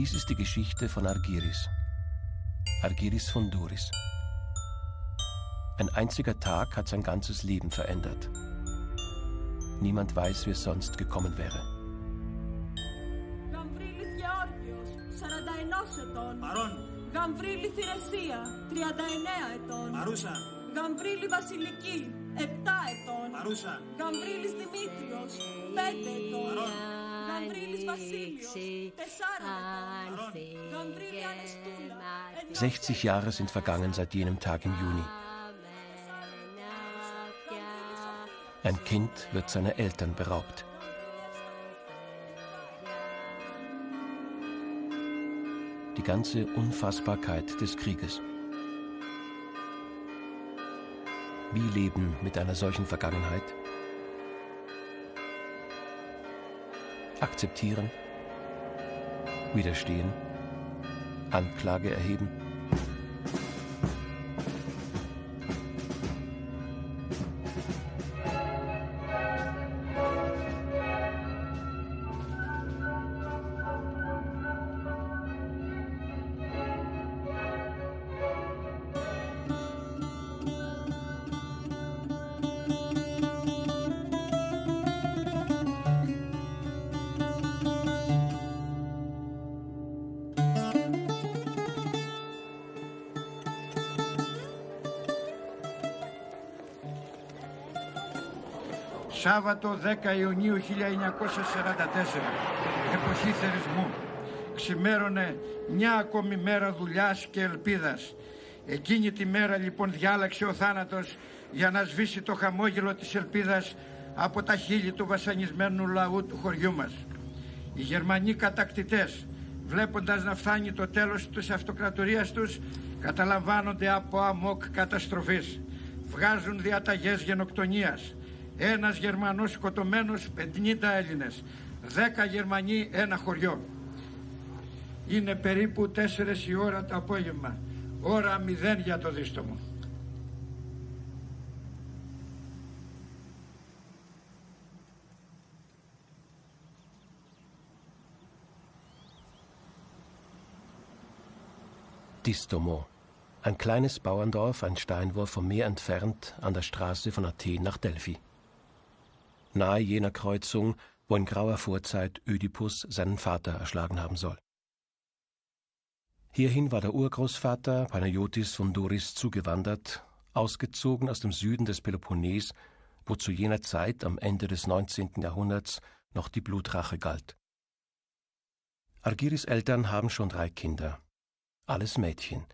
Dies ist die Geschichte von Argiris. Argiris von Duris. Ein einziger Tag hat sein ganzes Leben verändert. Niemand weiß, wie es sonst gekommen wäre. Γαμβρίλης Γεώργιος, 41 ετών. Παρόν. Γαμβρίλη Θηρεσία, 39 ετών. Παρούσα. Γαμβρίλη Βασιλική, 7 ετών. Παρούσα. Γαμβρίλης Δημήτριος, 5 ετών. Παρόν. Γαμβρίλης Βασίλειος, 4 ετών. Γαμβρίλη Ανεστούλα, 60 Jahre sind vergangen seit jenem Tag im Juni. Ein Kind wird seiner Eltern beraubt. Die ganze Unfassbarkeit des Krieges. Wie leben mit einer solchen Vergangenheit? Akzeptieren? Widerstehen? Anklage erheben? Σάββατο 10 Ιουνίου 1944, εποχή θερισμού. Ξημέρωνε μια ακόμη μέρα δουλειάς και ελπίδας. Εκείνη τη μέρα λοιπόν διάλεξε ο θάνατος για να σβήσει το χαμόγελο της ελπίδας από τα χείλη του βασανισμένου λαού του χωριού μας. Οι Γερμανοί κατακτητές, βλέποντας να φτάνει το τέλος της αυτοκρατορίας τους, καταλαμβάνονται από αμόκ καταστροφής. Βγάζουν διαταγές γενοκτονίας. Ένας Γερμανός σκοτωμένος, 50 Έλληνες. 10 Γερμανοί, ένα χωριό. Είναι περίπου 4 η ώρα το απόγευμα. Ώρα 0 για το δίστομο. Distomo, ein kleines Bauerndorf, ein Steinwurf vom Meer entfernt, an der Straße von Athen nach Delphi. Nahe jener Kreuzung, wo in grauer Vorzeit Ödipus seinen Vater erschlagen haben soll. Hierhin war der Urgroßvater Panayotis von Doris zugewandert, ausgezogen aus dem Süden des Peloponnes, wo zu jener Zeit am Ende des 19. Jahrhunderts noch die Blutrache galt. Argiris Eltern haben schon drei Kinder, alles Mädchen.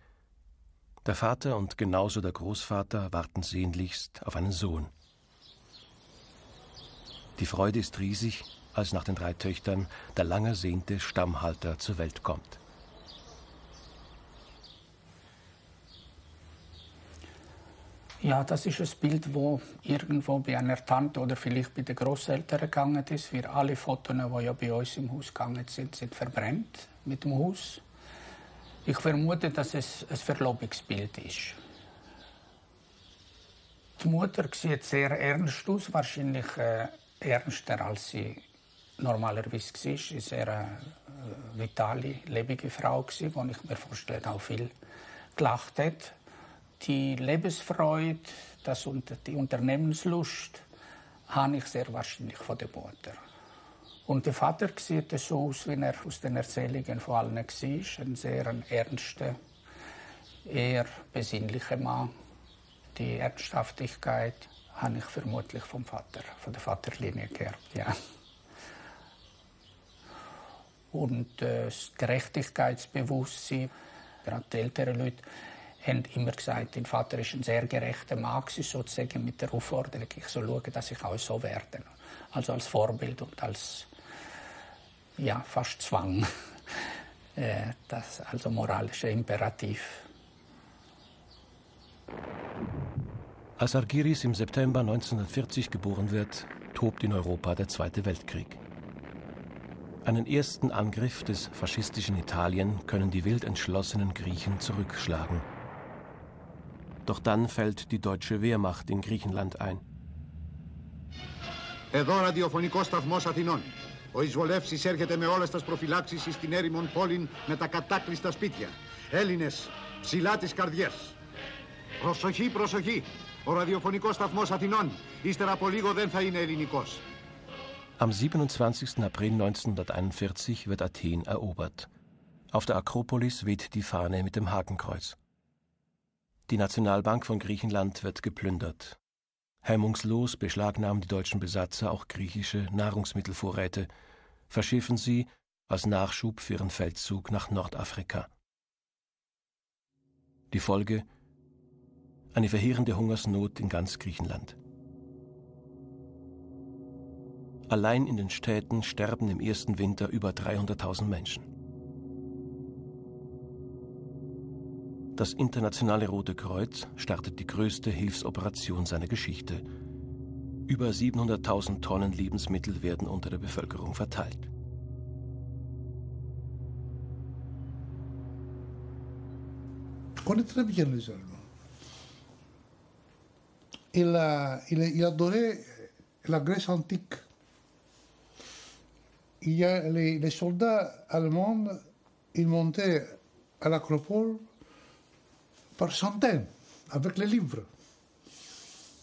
Der Vater und genauso der Großvater warten sehnlichst auf einen Sohn. Die Freude ist riesig, als nach den drei Töchtern der lang ersehnte Stammhalter zur Welt kommt. Ja, das ist ein Bild, wo irgendwo bei einer Tante oder vielleicht bei den Großeltern gegangen ist. Wir alle Fotos, die ja bei uns im Haus gegangen sind, sind verbrannt mit dem Haus. Ich vermute, dass es ein Verlobungsbild ist. Die Mutter sieht sehr ernst aus, wahrscheinlich äh, ernster als sie normalerweise war. Sie war eine äh, vitale, lebende Frau, die ich mir vorstelle, auch viel gelacht hat die Lebensfreude, das die Unternehmenslust, habe ich sehr wahrscheinlich von der Mutter. Und der Vater sieht so aus, wie er aus den Erzählungen von allen war. Ein sehr ernster, eher besinnlicher Mann. Die Ernsthaftigkeit habe ich vermutlich vom Vater, von der Vaterlinie geerbt, ja. Und äh, das Gerechtigkeitsbewusstsein, gerade die älteren Leute, haben immer gesagt, dein Vater ist ein sehr gerechter Mann, sozusagen mit der Aufforderung, ich soll schauen, dass ich auch so werde. Also als Vorbild und als ja, fast Zwang. das also moralischer Imperativ. Als Argiris im September 1940 geboren wird, tobt in Europa der Zweite Weltkrieg. Einen ersten Angriff des faschistischen Italien können die wild entschlossenen Griechen zurückschlagen. Doch dann fällt die deutsche Wehrmacht in Griechenland ein. Εδώ ραδιοφωνικός σταθμός Αθηνών. Ο Ισβολεύσης έρχεται με όλες τις προφυλάξεις στην έρημον πόλη με τα κατάκλειστα σπίτια. Έλληνες, ψηλά τις καρδιές. Προσοχή, προσοχή. Ο ραδιοφωνικός σταθμός Αθηνών, ύστερα από λίγο δεν θα είναι ελληνικός. Am 27. April 1941 wird Athen erobert. Auf der Akropolis weht die Fahne mit dem Hakenkreuz. Die Nationalbank von Griechenland wird geplündert. Hemmungslos beschlagnahmen die deutschen Besatzer auch griechische Nahrungsmittelvorräte, verschiffen sie als Nachschub für ihren Feldzug nach Nordafrika. Die Folge eine verheerende Hungersnot in ganz Griechenland. Allein in den Städten sterben im ersten Winter über 300.000 Menschen. Das Internationale Rote Kreuz startet die größte Hilfsoperation seiner Geschichte. Über 700.000 Tonnen Lebensmittel werden unter der Bevölkerung verteilt. très bien les Allemands. Il, a, il, il adorait la Grèce antique. Il y a les, les soldats allemands, ils montaient à l'acropole par centaines avec les livres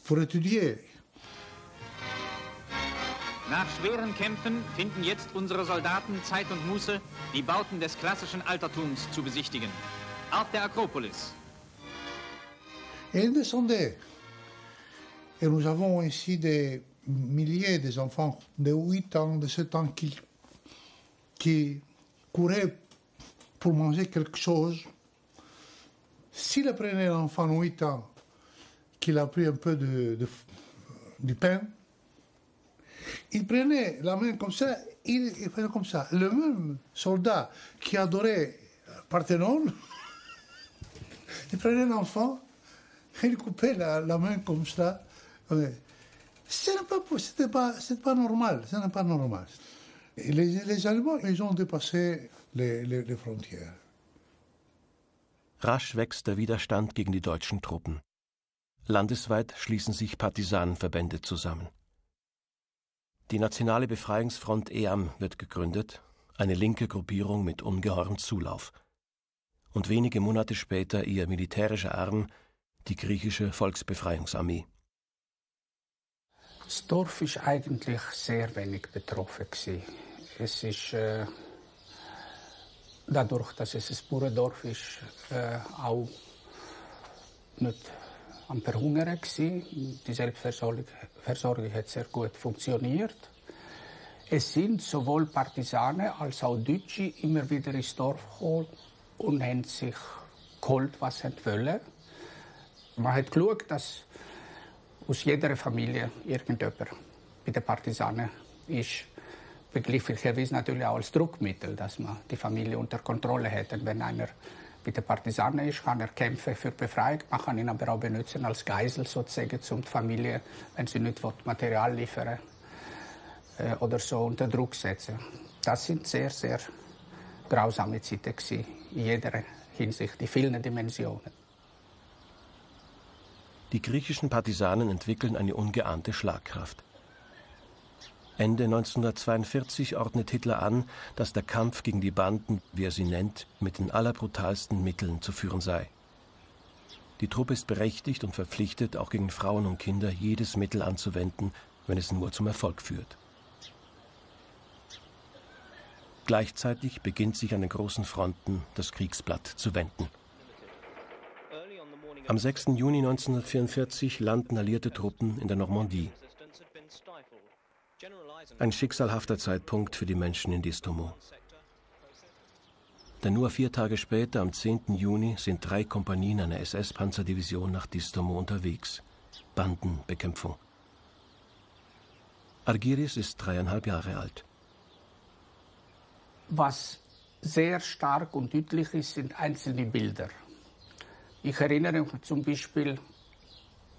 pour étudier. Nach schweren Kämpfen finden jetzt unsere Soldaten Zeit und Muße, die Bauten des klassischen Altertums zu besichtigen. Auf der Akropolis. Et ils descendaient. Et nous avons ici des milliers d'enfants de 8 ans, de 7 ans qui, qui couraient pour manger quelque chose. S'il prenait l'enfant de 8 ans, qu'il a pris un peu de, du pain, il prenait la main comme ça, il, il faisait comme ça. Le même soldat qui adorait Parthénon, il prenait l'enfant, il coupait la, la, main comme ça. Ce n'est pas, pas, pas normal, ce n'est pas normal. Et les, les, Allemands, ils ont dépassé les, les, les Frontières. Rasch wächst der Widerstand gegen die deutschen Truppen. Landesweit schließen sich Partisanenverbände zusammen. Die Nationale Befreiungsfront EAM wird gegründet, eine linke Gruppierung mit ungeheurem Zulauf. Und wenige Monate später ihr militärischer Arm, die griechische Volksbefreiungsarmee. Das Dorf ist eigentlich sehr wenig betroffen. Gewesen. Es ist äh, dadurch, dass es ein Bauerndorf ist, äh, auch nicht am Verhungern gewesen. Die Selbstversorgung Versorgung hat sehr gut funktioniert. Es sind sowohl Partisanen als auch Deutsche immer wieder ins Dorf gekommen und haben sich geholt, was sie wollen. Man hat geschaut, dass aus jeder Familie irgendjemand bei den Partisanen ist. Begrifflicherweise natürlich auch als Druckmittel, dass man die Familie unter Kontrolle. Und wenn einer bei den Partisanen ist, kann er kämpfen für Befreiung. Man kann ihn aber auch benutzen als Geisel sozusagen, um die Familie, wenn sie nicht Material liefern äh, oder so unter Druck setzen. Das sind sehr, sehr grausame Zeiten in jeder Hinsicht, in vielen Dimensionen. Die griechischen Partisanen entwickeln eine ungeahnte Schlagkraft. Ende 1942 ordnet Hitler an, dass der Kampf gegen die Banden, wie er sie nennt, mit den allerbrutalsten Mitteln zu führen sei. Die Truppe ist berechtigt und verpflichtet, auch gegen Frauen und Kinder jedes Mittel anzuwenden, wenn es nur zum Erfolg führt. Gleichzeitig beginnt sich an den großen Fronten das Kriegsblatt zu wenden. Am 6. Juni 1944 landen alliierte Truppen in der Normandie. Ein schicksalhafter Zeitpunkt für die Menschen in Distomo. Denn nur vier Tage später, am 10. Juni, sind drei Kompanien einer SS-Panzerdivision nach Distomo unterwegs. Bandenbekämpfung. Argiris ist dreieinhalb Jahre alt. Was sehr stark und deutlich ist, sind einzelne Bilder. Ich erinnere mich zum Beispiel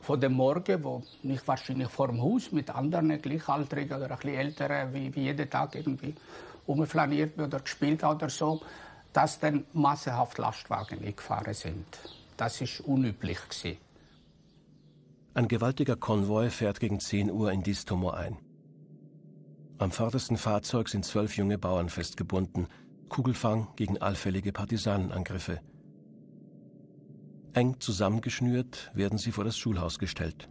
von dem Morgen, wo ich wahrscheinlich vor dem Haus mit anderen Gleichaltrigen oder ein bisschen Älteren, wie, wie jeden Tag irgendwie umflaniert oder gespielt oder so, dass dann massenhaft Lastwagen eingefahren sind. Das ist unüblich gewesen. Ein gewaltiger Konvoi fährt gegen 10 Uhr in Distomo ein. Am vordersten Fahrzeug sind zwölf junge Bauern festgebunden, Kugelfang gegen allfällige Partisanenangriffe. Eng zusammengeschnürt werden sie vor das Schulhaus gestellt.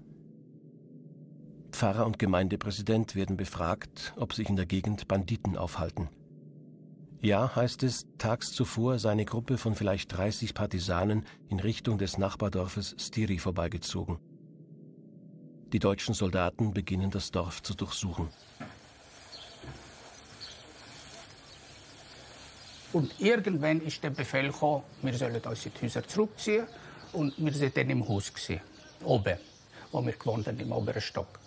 Pfarrer und Gemeindepräsident werden befragt, ob sich in der Gegend Banditen aufhalten. Ja, heißt es, tags zuvor sei eine Gruppe von vielleicht 30 Partisanen in Richtung des Nachbardorfes Stiri vorbeigezogen. Die deutschen Soldaten beginnen das Dorf zu durchsuchen. Und irgendwann ist der Befehl gekommen, wir sollen uns in die Häuser zurückziehen Und wir waren dann im Haus, gewesen, oben, wo wir gewohnt haben, im oberen Stock.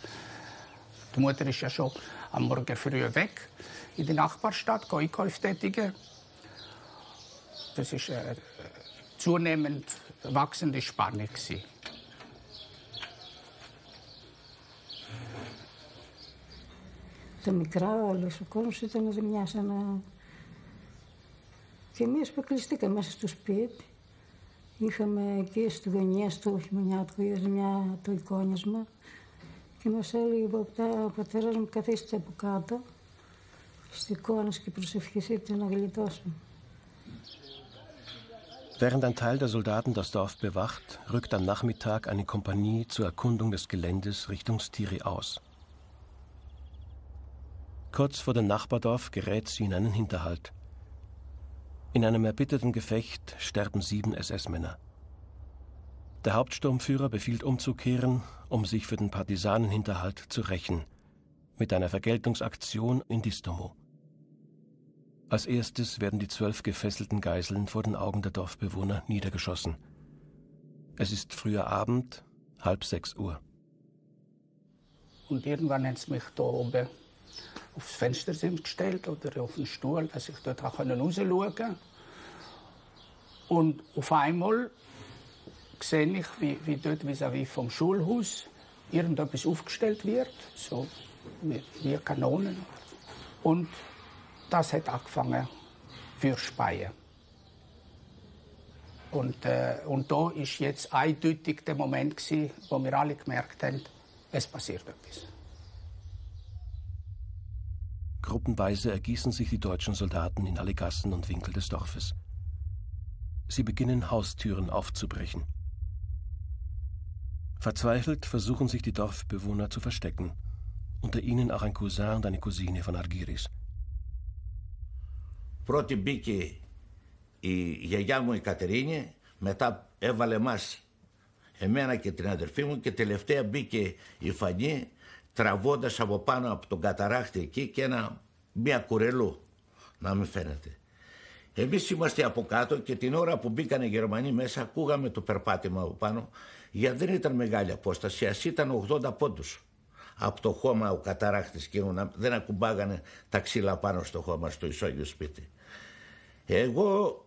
Die Mutter ist ja schon am Morgen früh weg in die Nachbarstadt, Einkäufe tätigen. Das war eine zunehmend wachsende Spannung. Gewesen. Τα μικρά, όλος ο κόσμος ήταν ζημιά σαν να... Και εμείς αποκλειστήκαμε μέσα στο σπίτι. Είχαμε εκεί στη γωνία στο χειμωνιάτικο, είδες μια το εικόνισμα και μας έλεγε ο πατέρας μου καθίστε από κάτω στις εικόνες και προσευχηθείτε να γλιτώσουμε. Während ein Teil der Soldaten das Dorf bewacht, rückt am Nachmittag eine Kompanie zur Erkundung des Geländes Richtung Stiri aus. Kurz vor dem Nachbardorf gerät sie in einen Hinterhalt. In einem erbitterten Gefecht sterben sieben SS-Männer. Der Hauptsturmführer befiehlt umzukehren, um sich für den Partisanenhinterhalt zu rächen, mit einer Vergeltungsaktion in Distomo. Als erstes werden die zwölf gefesselten Geiseln vor den Augen der Dorfbewohner niedergeschossen. Es ist früher Abend, halb sechs Uhr. Und irgendwann haben sie mich da oben aufs Fenster gestellt oder auf den Stuhl, dass ich dort rausschauen konnte. Und auf einmal sehe ich, wie, wie dort vis-à-vis vom Schulhaus irgendetwas aufgestellt wird, so wie, wie Kanonen. Und das hat angefangen für Speien. Und, äh, und da ist jetzt eindeutig der Moment gewesen, wo wir alle gemerkt haben, es passiert etwas. Gruppenweise ergießen sich die deutschen Soldaten in alle Gassen und Winkel des Dorfes. Sie beginnen Haustüren aufzubrechen. Verzweifelt versuchen sich die Dorfbewohner zu verstecken, unter ihnen auch ein Cousin und eine Cousine von Argiris. Πρώτη μπήκε η γιαγιά μου η Κατερίνη, μετά έβαλε μας εμένα και την αδερφή μου και τελευταία μπήκε η Φανή τραβώντας από πάνω από τον καταράχτη εκεί και ένα, μια κουρελού, να μην φαίνεται. Εμείς είμαστε από κάτω και την ώρα που μπήκαν οι Γερμανοί μέσα ακούγαμε το περπάτημα από πάνω γιατί δεν ήταν μεγάλη απόσταση, ας ήταν 80 πόντους από το χώμα ο καταράχτης και δεν ακουμπάγανε τα ξύλα πάνω στο χώμα στο ισόγειο σπίτι. Εγώ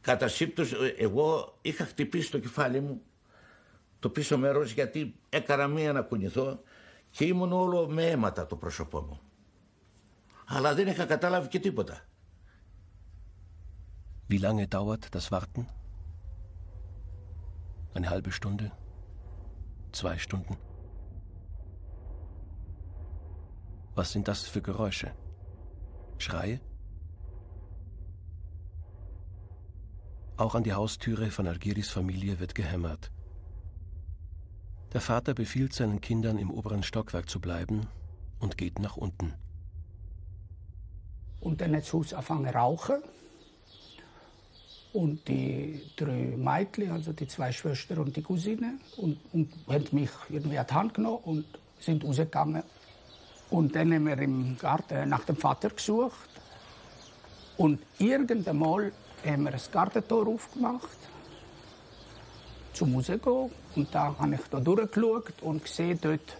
κατά σύμπτωση, εγώ είχα χτυπήσει το κεφάλι μου το πίσω μέρος γιατί έκανα μία να κουνηθώ και ήμουν όλο με αίματα το πρόσωπό μου. Αλλά δεν είχα κατάλαβει και τίποτα. Wie lange dauert das Warten? Eine halbe Stunde? Zwei Stunden? Was sind das für Geräusche? Schreie? Auch an die Haustüre von Algiris Familie wird gehämmert. Der Vater befiehlt seinen Kindern, im oberen Stockwerk zu bleiben und geht nach unten. Und dann hat das Haus angefangen rauchen. Und die drei Mädchen, also die zwei Schwestern und die Cousine, und, und haben mich irgendwie an die Hand genommen und sind rausgegangen. Und dann haben wir im Garten nach dem Vater gesucht. Und irgendwann haben wir ein Gartentor aufgemacht, zum Rausgehen. Und da habe ich da durchgeschaut und gesehen dort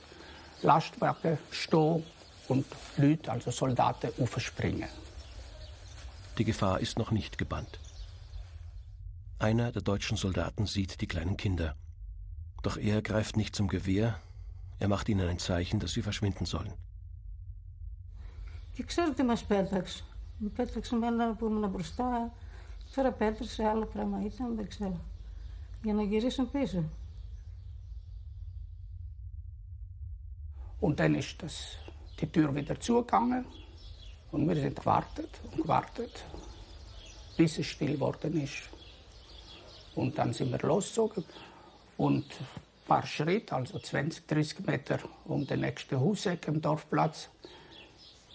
Lastwagen stehen und Leute, also Soldaten, aufspringen. Die Gefahr ist noch nicht gebannt. Einer der deutschen Soldaten sieht die kleinen Kinder. Doch er greift nicht zum Gewehr, er macht ihnen ein Zeichen, dass sie verschwinden sollen. Και ξέρω τι μας πέταξε. Μου πέταξε εμένα που ήμουν μπροστά. Τώρα πέτρεσε, άλλο πράγμα ήταν, δεν ξέρω. Για να γυρίσουν πίσω. Und dann ist das die Tür wieder zugegangen und wir sind gewartet und gewartet, bis es still geworden ist. Und dann sind wir losgezogen und ein paar Schritte, also 20, 30 Meter um den nächsten Hauseck im Dorfplatz,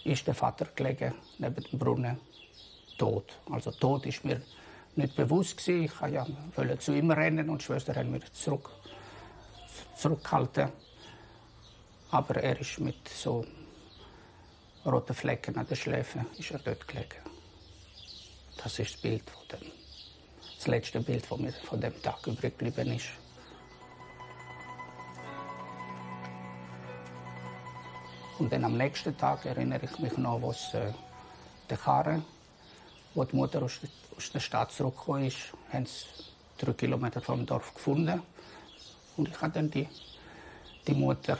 ist der Vater gelegen, neben dem Brunnen, tot. Also tot ist mir nicht bewusst gewesen. Ich wollte ja zu ihm rennen und die Schwester hat mich zurück, zurückgehalten. Aber er ist mit so roten Flecken an den Schläfen ist er dort gelegen. Das ist das Bild von dem, das letzte Bild von mir von dem Tag übrig geblieben ist. Und dann am nächsten Tag erinnere ich mich noch, was äh, der Karre, wo die Mutter aus, aus der Stadt zurückgekommen ist, haben sie drei Kilometer vom Dorf gefunden. Und ich habe dann die, die Mutter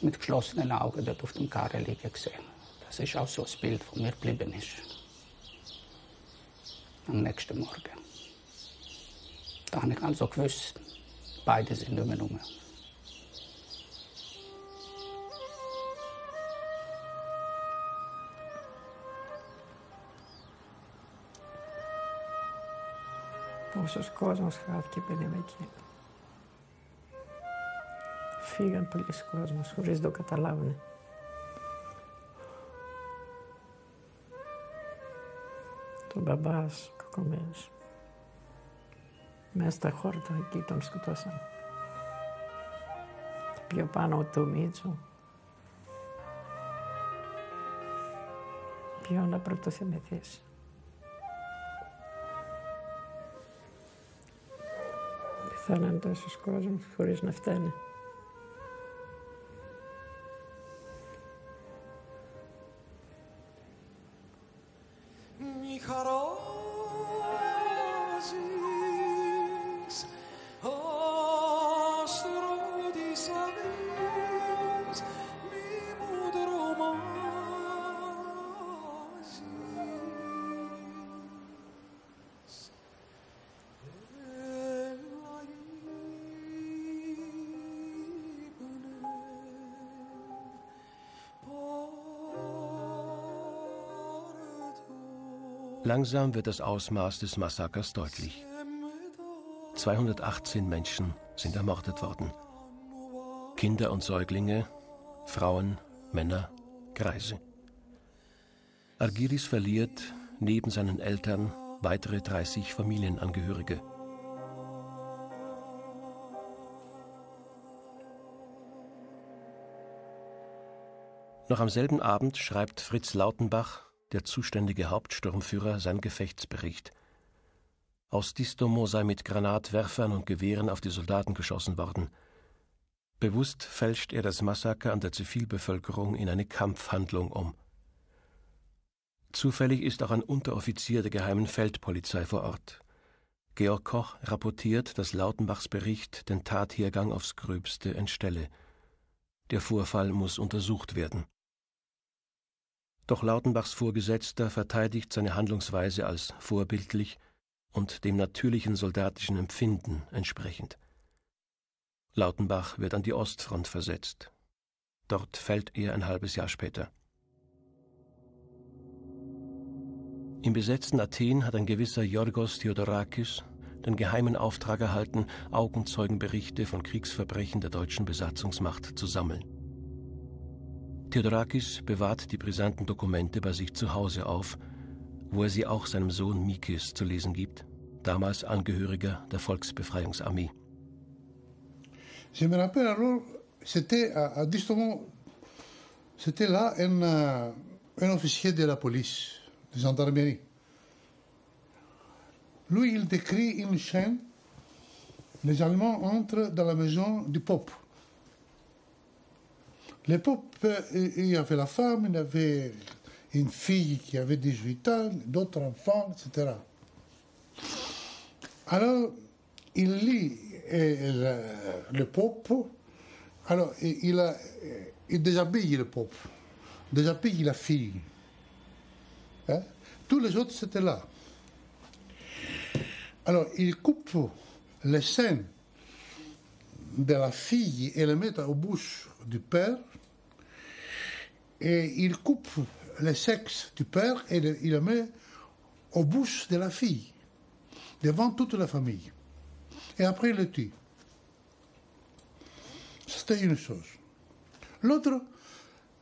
mit geschlossenen Augen dort auf dem Karre liegen gesehen. Das ist auch so ein Bild, das mir geblieben ist. Am nächsten Morgen. Da habe ich also gewusst, beide sind nicht mehr rum. Πόσος κόσμος χάθηκε παιδί με εκεί. Φύγαν πολλοί κόσμος χωρίς να το καταλάβουν. Το μπαμπάς κακομένος. Μέσα στα χόρτα εκεί τον σκοτώσαν. Πιο πάνω του Μίτσου. Πιο να πρωτοθυμηθείς. θάνατος ο κόσμος χωρίς να φταίνει. Langsam wird das Ausmaß des Massakers deutlich. 218 Menschen sind ermordet worden. Kinder und Säuglinge, Frauen, Männer, Greise. Argiris verliert neben seinen Eltern weitere 30 Familienangehörige. Noch am selben Abend schreibt Fritz Lautenbach, der zuständige Hauptsturmführer, seinen Gefechtsbericht. Aus Distomo sei mit Granatwerfern und Gewehren auf die Soldaten geschossen worden. Bewusst fälscht er das Massaker an der Zivilbevölkerung in eine Kampfhandlung um. Zufällig ist auch ein Unteroffizier der geheimen Feldpolizei vor Ort. Georg Koch rapportiert, dass Lautenbachs Bericht den Tathergang aufs Gröbste entstelle. Der Vorfall muss untersucht werden. Doch Lautenbachs Vorgesetzter verteidigt seine Handlungsweise als vorbildlich und dem natürlichen soldatischen Empfinden entsprechend. Lautenbach wird an die Ostfront versetzt. Dort fällt er ein halbes Jahr später. Im besetzten Athen hat ein gewisser Yorgos Theodorakis den geheimen Auftrag erhalten, Augenzeugenberichte von Kriegsverbrechen der deutschen Besatzungsmacht zu sammeln. Theodorakis bewahrt die brisanten Dokumente bei sich zu Hause auf, wo er sie auch seinem Sohn Mikis zu lesen gibt, damals Angehöriger der Volksbefreiungsarmee. Je me rappelle alors, c'était à, à Distomo, c'était là euh, gendarmerie. Lui, il décrit une scène. Les Allemands entrent dans la maison du Pope. Le Pope, euh, il y avait la femme, il y avait une fille qui avait 18 ans, d'autres enfants, etc. Alors, il lit le, le. Alors, il, a, il déshabille le Pope, déshabille la fille. Hein? Tous les autres, c'était là. Alors, il coupe les seins de la fille et les met au bouche du père. Et il coupe le sexe du père et il le met au bouche de la fille, devant toute la famille. Et après, il le tue. C'était une chose. L'autre,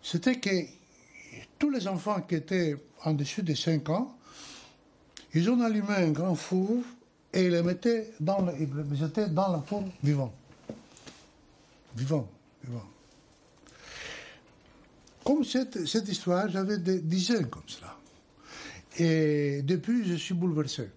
c'était que tous les enfants qui étaient en dessus de 5 ans, ils ont allumé un grand four et ils les mettaient dans le, ils les dans la four vivant. Vivant, vivant. Comme cette, cette histoire, j'avais des dizaines comme cela. Et depuis, je suis bouleversé.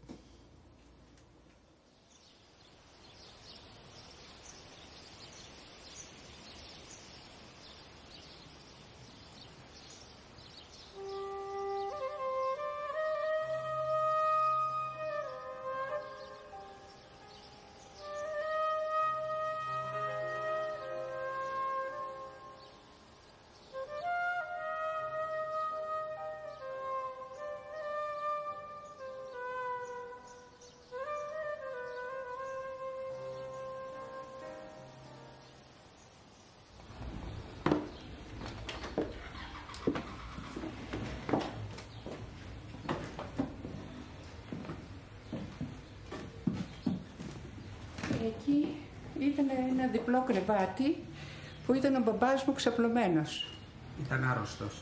Ένα διπλό κρεβάτι που ήταν ο μπαμπάς μου ξαπλωμένος. Ήταν άρρωστος.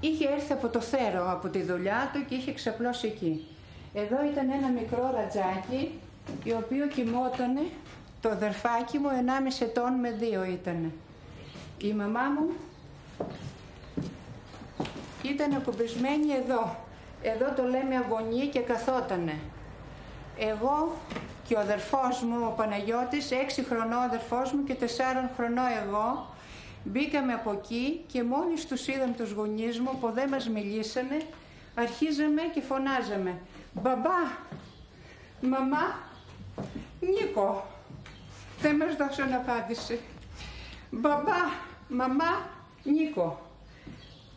Είχε έρθει από το θέρο από τη δουλειά του και είχε ξαπλώσει εκεί. Εδώ ήταν ένα μικρό ρατζάκι, το οποίο κοιμότανε, το αδερφάκι μου, 1,5 ετών με δύο ήτανε. Η μαμά μου ήταν ακουμπισμένη εδώ. Εδώ το λέμε αγωνία και καθότανε. Εγώ και ο αδερφός μου, ο Παναγιώτης, έξι χρονό ο αδερφός μου και τεσσάρων χρονό εγώ, μπήκαμε από εκεί και μόλις τους είδαμε τους γονείς μου που δεν μας μιλήσανε, αρχίζαμε και φωνάζαμε «Μπαμπά, μαμά, Νίκο». Δεν μας δώσαν απάντηση. «Μπαμπά, μαμά, Νίκο».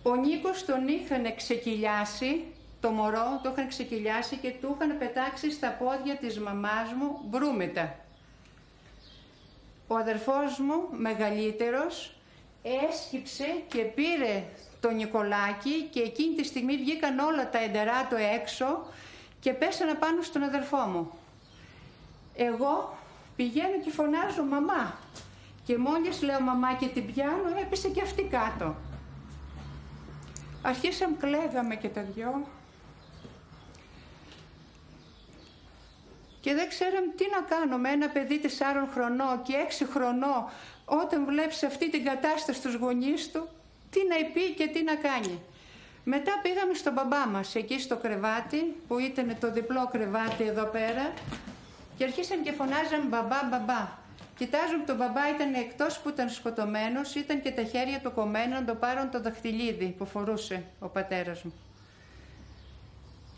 Ο Νίκος τον είχαν ξεκυλιάσει, το μωρό το είχαν ξεκυλιάσει και του είχαν πετάξει στα πόδια της μαμάς μου μπρούμετα. Ο αδερφός μου, μεγαλύτερος, έσκυψε και πήρε το Νικολάκι και εκείνη τη στιγμή βγήκαν όλα τα εντερά του έξω και πέσανα πάνω στον αδερφό μου. Εγώ πηγαίνω και φωνάζω μαμά και μόλις λέω μαμά και την πιάνω έπεσε και αυτή κάτω. Αρχίσαμε, κλαίγαμε και τα δυο. Και δεν ξέραμε τι να κάνουμε. Ένα παιδί τεσσάρων χρονών και έξι χρονών, όταν βλέπεις αυτή την κατάσταση στους γονείς του, τι να πει και τι να κάνει. Μετά πήγαμε στον μπαμπά μας, εκεί στο κρεβάτι, που ήταν το διπλό κρεβάτι εδώ πέρα, και αρχίσαμε και φωνάζαμε μπαμπά, μπαμπά. Κοιτάζουμε τον μπαμπά, ήταν εκτός που ήταν σκοτωμένος, ήταν και τα χέρια του κομμένα να το πάρουν το δαχτυλίδι που φορούσε ο πατέρας μου.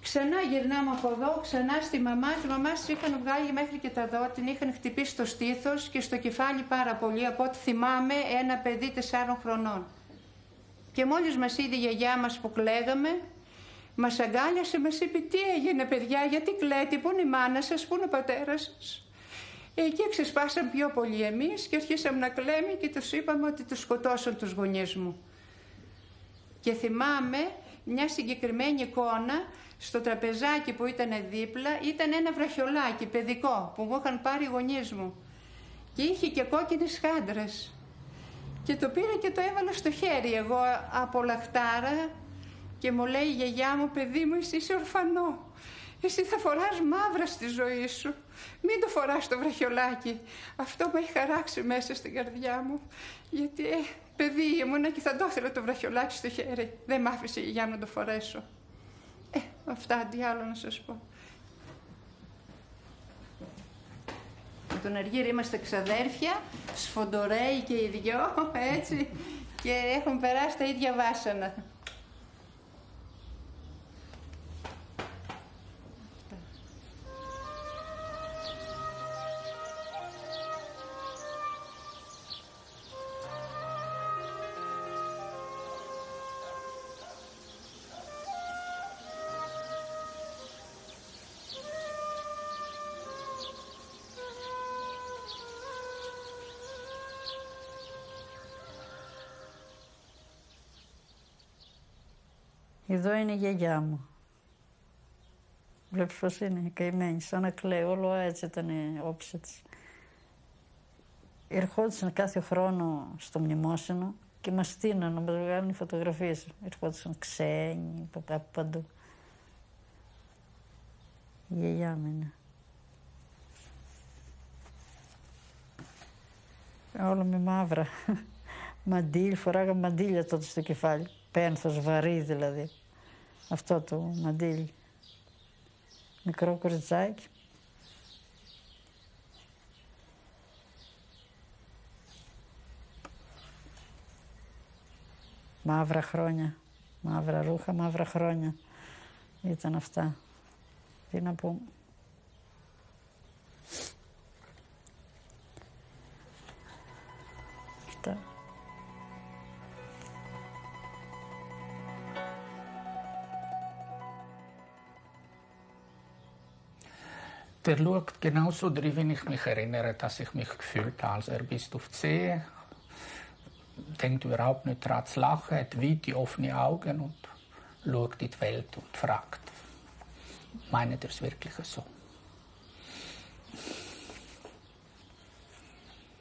Ξανά γυρνάμε από εδώ, ξανά στη μαμά. Τη μαμά της είχαν βγάλει μέχρι και τα δω, την είχαν χτυπήσει στο στήθος και στο κεφάλι πάρα πολύ. Από ό,τι θυμάμαι, ένα παιδί τεσσάρων χρονών. Και μόλις μας είδε η γιαγιά μας που κλαίγαμε, μας αγκάλιασε, μας είπε: Τι έγινε, παιδιά, γιατί κλαίτε, πού είναι η μάνα σας, πού είναι ο πατέρας σας; Εκεί ξεσπάσαμε πιο πολύ εμείς και αρχίσαμε να κλαίμε και τους είπαμε ότι τους σκοτώσαν τους γονείς μου. Και θυμάμαι μια συγκεκριμένη εικόνα στο τραπεζάκι που ήταν δίπλα ήταν ένα βραχιολάκι παιδικό που μου είχαν πάρει οι γονείς μου. Και είχε και κόκκινες χάντρες. Και το πήρα και το έβαλα στο χέρι. Εγώ από λαχτάρα και μου λέει η γιαγιά μου παιδί μου εσύ είσαι ορφανό. Εσύ θα φοράς μαύρα στη ζωή σου. Μην το φοράς το βραχιολάκι. Αυτό με έχει χαράξει μέσα στην καρδιά μου. Γιατί ε, παιδί ήμουνα και θα το ήθελα το βραχιολάκι στο χέρι. Δεν μ' άφησε η γιαγιά μου να το φορέσω ε, αυτά τι άλλο να σας πω. Με τον Αργύρι είμαστε ξαδέρφια, σφοντορέοι και οι δυο, έτσι, και έχουν περάσει τα ίδια βάσανα. Εδώ είναι η γιαγιά μου. Βλέπεις πώς είναι, καημένη, σαν να κλαίει. Όλο έτσι ήταν η όψη της. Ερχόντουσαν κάθε χρόνο στο μνημόσυνο και μας στείναν να μας βγάλουν οι φωτογραφίες. Ερχόντουσαν ξένοι από παντού. Η γιαγιά μου είναι. Όλα με μαύρα. Μαντίλ, φοράγα μαντίλια τότε στο κεφάλι. Πένθος, βαρύ δηλαδή. Αυτό το μαντίλι. Μικρό κοριτσάκι. Μαύρα χρόνια. Μαύρα ρούχα, μαύρα χρόνια. Ήταν αυτά. Τι να πω. Der schaut genauso drin, wie ich mich erinnere, dass ich mich gefühlt habe, als er bis auf die Zehe. Denkt überhaupt nicht daran zu lachen, hat weite, offene Augen und schaut in die Welt und fragt, meint ihr es wirklich so?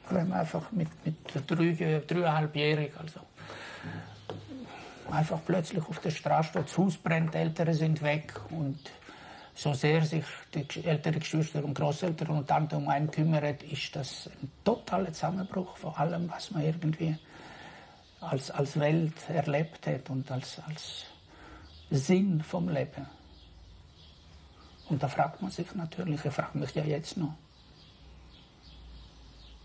Wenn man einfach mit, mit drei, dreieinhalbjährig, also einfach plötzlich auf der Straße steht, das Haus brennt, die Eltern sind weg und so sehr sich die älteren Geschwister und Großeltern und Tanten um einen kümmern, ist das ein totaler Zusammenbruch von allem, was man irgendwie als, als Welt erlebt hat und als, als Sinn vom Leben. Und da fragt man sich natürlich, ich frage mich ja jetzt noch,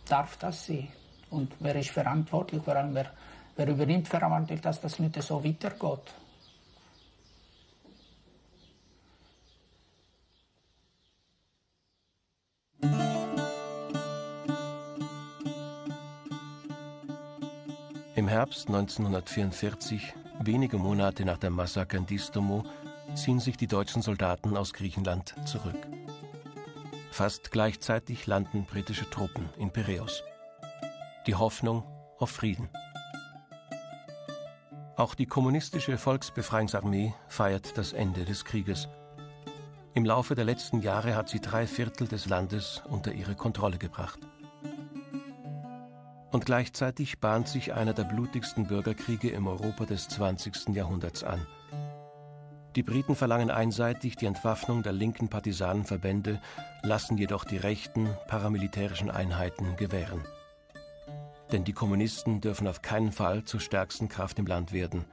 darf das sein? Und wer ist verantwortlich, vor allem wer, wer übernimmt Verantwortung, dass das nicht so weitergeht? Herbst 1944, wenige Monate nach dem Massaker in Distomo, ziehen sich die deutschen Soldaten aus Griechenland zurück. Fast gleichzeitig landen britische Truppen in Piräus. Die Hoffnung auf Frieden. Auch die kommunistische Volksbefreiungsarmee feiert das Ende des Krieges. Im Laufe der letzten Jahre hat sie drei Viertel des Landes unter ihre Kontrolle gebracht. Und gleichzeitig bahnt sich einer der blutigsten Bürgerkriege im Europa des 20. Jahrhunderts an. Die Briten verlangen einseitig die Entwaffnung der linken Partisanenverbände, lassen jedoch die rechten paramilitärischen Einheiten gewähren. Denn die Kommunisten dürfen auf keinen Fall zur stärksten Kraft im Land werden.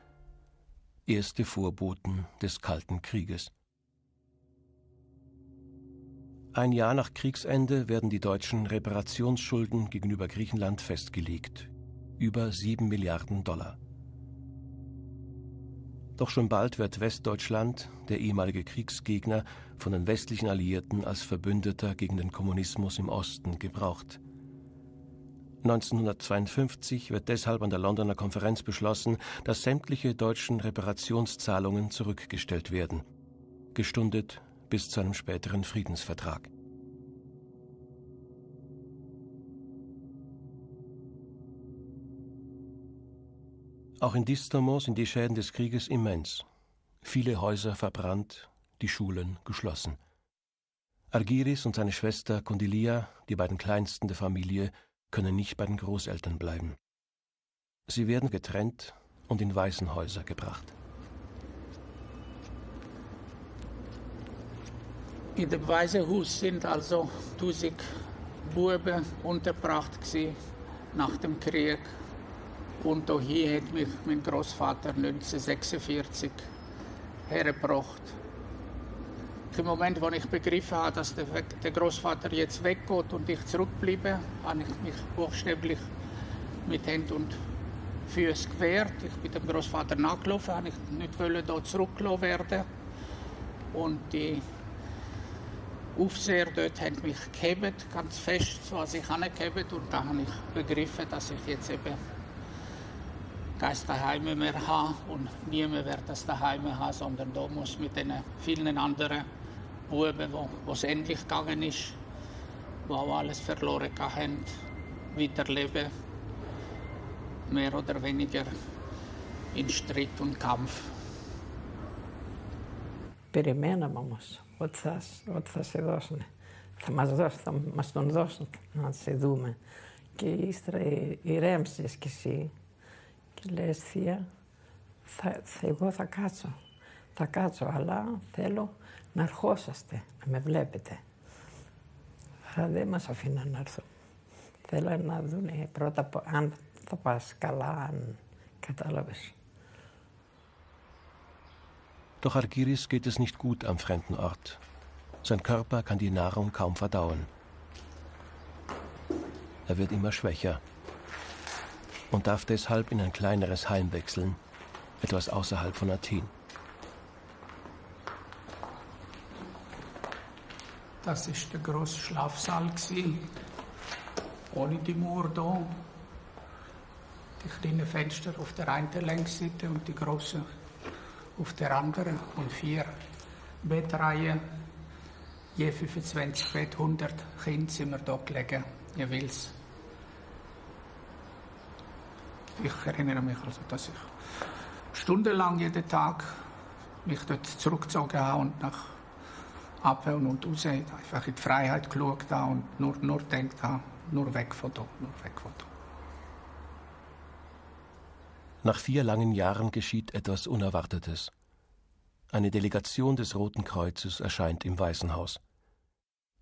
Erste Vorboten des Kalten Krieges. Ein Jahr nach Kriegsende werden die deutschen Reparationsschulden gegenüber Griechenland festgelegt. Über sieben Milliarden Dollar. Doch schon bald wird Westdeutschland, der ehemalige Kriegsgegner, von den westlichen Alliierten als Verbündeter gegen den Kommunismus im Osten gebraucht. 1952 wird deshalb an der Londoner Konferenz beschlossen, dass sämtliche deutschen Reparationszahlungen zurückgestellt werden. Gestundet bis zu einem späteren Friedensvertrag. Auch in Distomo sind die Schäden des Krieges immens. Viele Häuser verbrannt, die Schulen geschlossen. Argiris und seine Schwester Condilia, die beiden kleinsten der Familie, können nicht bei den Großeltern bleiben. Sie werden getrennt und in Waisenhäuser gebracht. In dem Waisenhaus sind also 1000 Buben untergebracht nach dem Krieg. Und auch hier hat mich mein Großvater 1946 hergebracht. Im Moment, wo ich begriffen habe, dass der, der Großvater jetzt weggeht und ich zurückbleibe, habe ich mich buchstäblich mit Händen und Füßen gewehrt. Ich bin dem Großvater nachgelaufen, habe ich nicht wollen, hier zurückgelassen werden. Und die Aufseher dort hat mich gehebt, ganz fest so an sich angehebt und da habe ich begriffen, dass ich jetzt eben Geisterheime daheim mehr habe und niemand wird das daheim haben, sondern da muss mit den vielen anderen Buben, wo, es endlich gegangen ist, wo auch alles verloren haben, weiterleben, mehr oder weniger in Streit und Kampf. Перемена, мамусь. Ότι θα, σ- ότι θα σε δώσουν. Θα μας, δώσουν, θα μας τον δώσουν να σε δούμε. Και ύστερα ε, ηρέμησες κι εσύ και λες θεία, θα, θα- εγώ θα κάτσω. Θα κάτσω, αλλά θέλω να ερχόσαστε, να με βλέπετε. Αλλά δεν μας αφήναν να έρθω. Θέλω να δουν πρώτα απο- αν θα πας καλά, αν κατάλαβες. Doch Argyris geht es nicht gut am fremden Ort. Sein Körper kann die Nahrung kaum verdauen. Er wird immer schwächer und darf deshalb in ein kleineres Heim wechseln, etwas außerhalb von Athen. Das ist der grosse Schlafsaal ohne die Mauer da. Die kleinen Fenster auf der einen Längsseite und die großen auf der anderen und vier Bettreihen. Je 25 Bett, 100 Kinder sind wir da gelegen, jeweils. Ich erinnere mich also, dass ich stundenlang jeden Tag mich dort zurückgezogen habe und nach abhauen und raus, einfach in die Freiheit geschaut habe und nur, nur gedacht habe, nur weg von da, nur weg von da. Nach vier langen Jahren geschieht etwas Unerwartetes. Eine Delegation des Roten Kreuzes erscheint im Waisenhaus.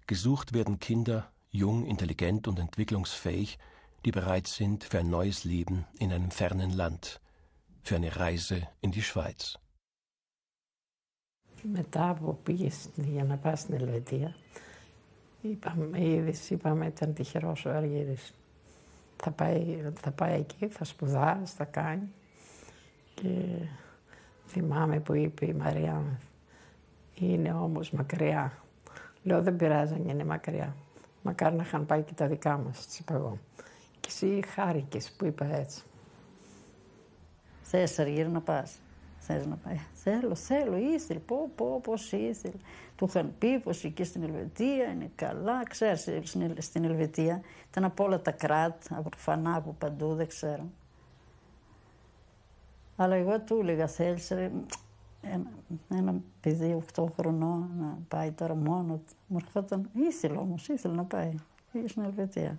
Gesucht werden Kinder, jung, intelligent und entwicklungsfähig, die bereit sind für ein neues Leben in einem fernen Land, für eine Reise in die Schweiz. Μετά που πήγε στην- για να πάει στην Ελβετία, είπαμε, είδες, είπαμε, ήταν τυχερός ο Αργύρης. Θα πάει, θα πάει εκεί, θα σπουδάσει, θα κάνει. Και θυμάμαι που είπε η Μαρία, είναι όμως μακριά. Λέω, δεν πειράζει αν είναι μακριά. Μακάρι να είχαν πάει και τα δικά μας, της είπα εγώ. Και εσύ χάρηκες που είπα έτσι. Θες Αργύρι να πας. Θες να πάει. Θέλω, θέλω, ήθελε. Πω, πω, πώς ήθελε. Του είχαν πει πως εκεί στην Ελβετία είναι καλά. Ξέρεις, στην Ελ- στην Ελβετία ήταν από όλα τα κράτη, από φανά από παντού, δεν ξέρω. Αλλά εγώ του έλεγα, θέλεις ρε, ένα, ένα παιδί 8 χρονών να πάει τώρα μόνο του. Μου ερχόταν, ήθελε όμως, ήθελε να πάει. Πήγε στην Ελβετία.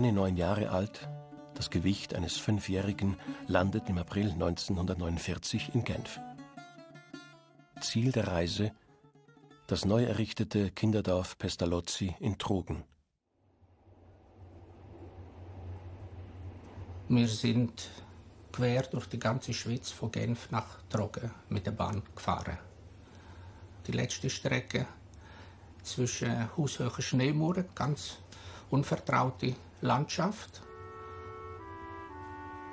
Keine neun Jahre alt, das Gewicht eines Fünfjährigen, landet im April 1949 in Genf. Ziel der Reise das neu errichtete Kinderdorf Pestalozzi in Trogen. Wir sind quer durch die ganze Schweiz von Genf nach Trogen mit der Bahn gefahren. Die letzte Strecke zwischen haushöhen Schneemauern, ganz unvertraute Landschaft.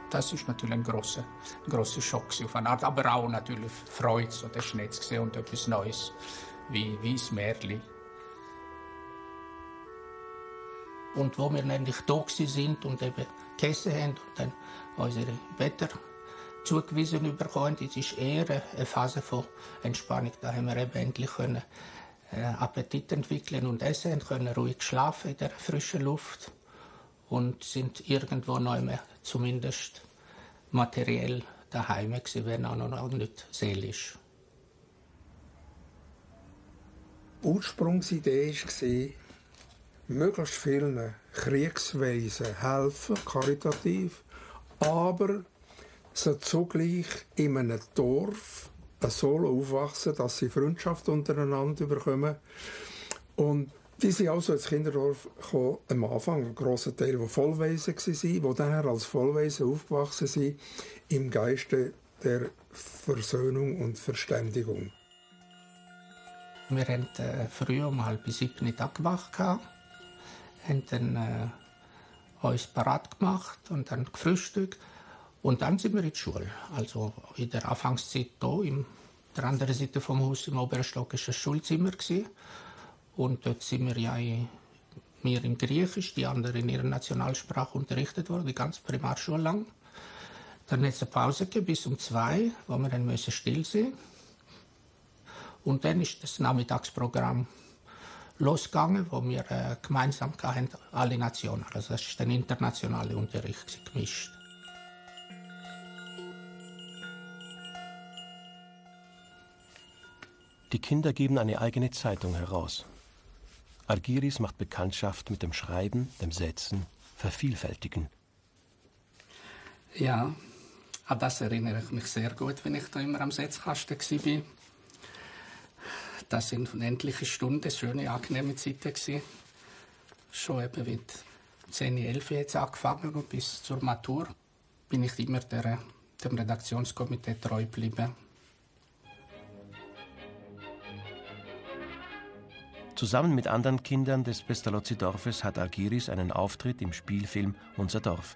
Das ist natürlich ein großer, großer Schock auf eine Art, aber auch natürlich Freude, so den Schnee zu sehen und etwas Neues, wie, wie das Märchen. Und wo wir nämlich da sind und eben gegessen haben und dann unsere Wetter zugewiesen bekommen, das ist eher eine Phase von Entspannung. Da haben wir eben endlich können, äh, Appetit entwickeln und essen und können ruhig schlafen in der frischen Luft und sind irgendwo noch mehr, zumindest materiell daheim gewesen, wenn auch noch nicht seelisch. Ursprungsidee war, möglichst vielen Kriegsweisen helfen, karitativ, aber sie zugleich in einem Dorf so aufwachsen, dass sie Freundschaft untereinander bekommen. Und die sind also ins Kinderdorf gekommen, am Anfang, ein grosser Teil, die Vollweisen waren, die dann als Vollweisen aufgewachsen sind, im Geiste der Versöhnung und Verständigung. Wir haben äh, früh um halb sieben Mittag gewacht, gehabt, haben dann äh, uns parat gemacht und dann gefrühstückt und dann sind wir in die Schule. Also in der Anfangszeit hier im der anderen Seite vom Haus im oberen Stock war ein Schulzimmer. Gewesen. Und dort sind wir ja wir in Griechisch, die anderen in ihrer Nationalsprache unterrichtet worden, die ganze Primarschule lang. Dann hat es eine Pause gegeben bis um zwei, wo wir dann müssen still sein Und dann ist das Nachmittagsprogramm losgegangen, wo wir äh, gemeinsam hatten, alle Nationen. Also das ist der internationale Unterricht gemischt. Die Kinder geben eine eigene Zeitung heraus. Algiris macht Bekanntschaft mit dem Schreiben, dem Setzen, Vervielfältigen. Ja, an das erinnere ich mich sehr gut, wenn ich da immer am Setzkasten war. Das sind unendliche Stunden, schöne, angenehme Zeiten. Gewesen. Schon eben mit 10, 11 jetzt angefangen und bis zur Matur bin ich immer der, dem Redaktionskomitee treu geblieben. Zusammen mit anderen Kindern des Pestalozzi-Dorfes hat Algiris einen Auftritt im Spielfilm Unser Dorf.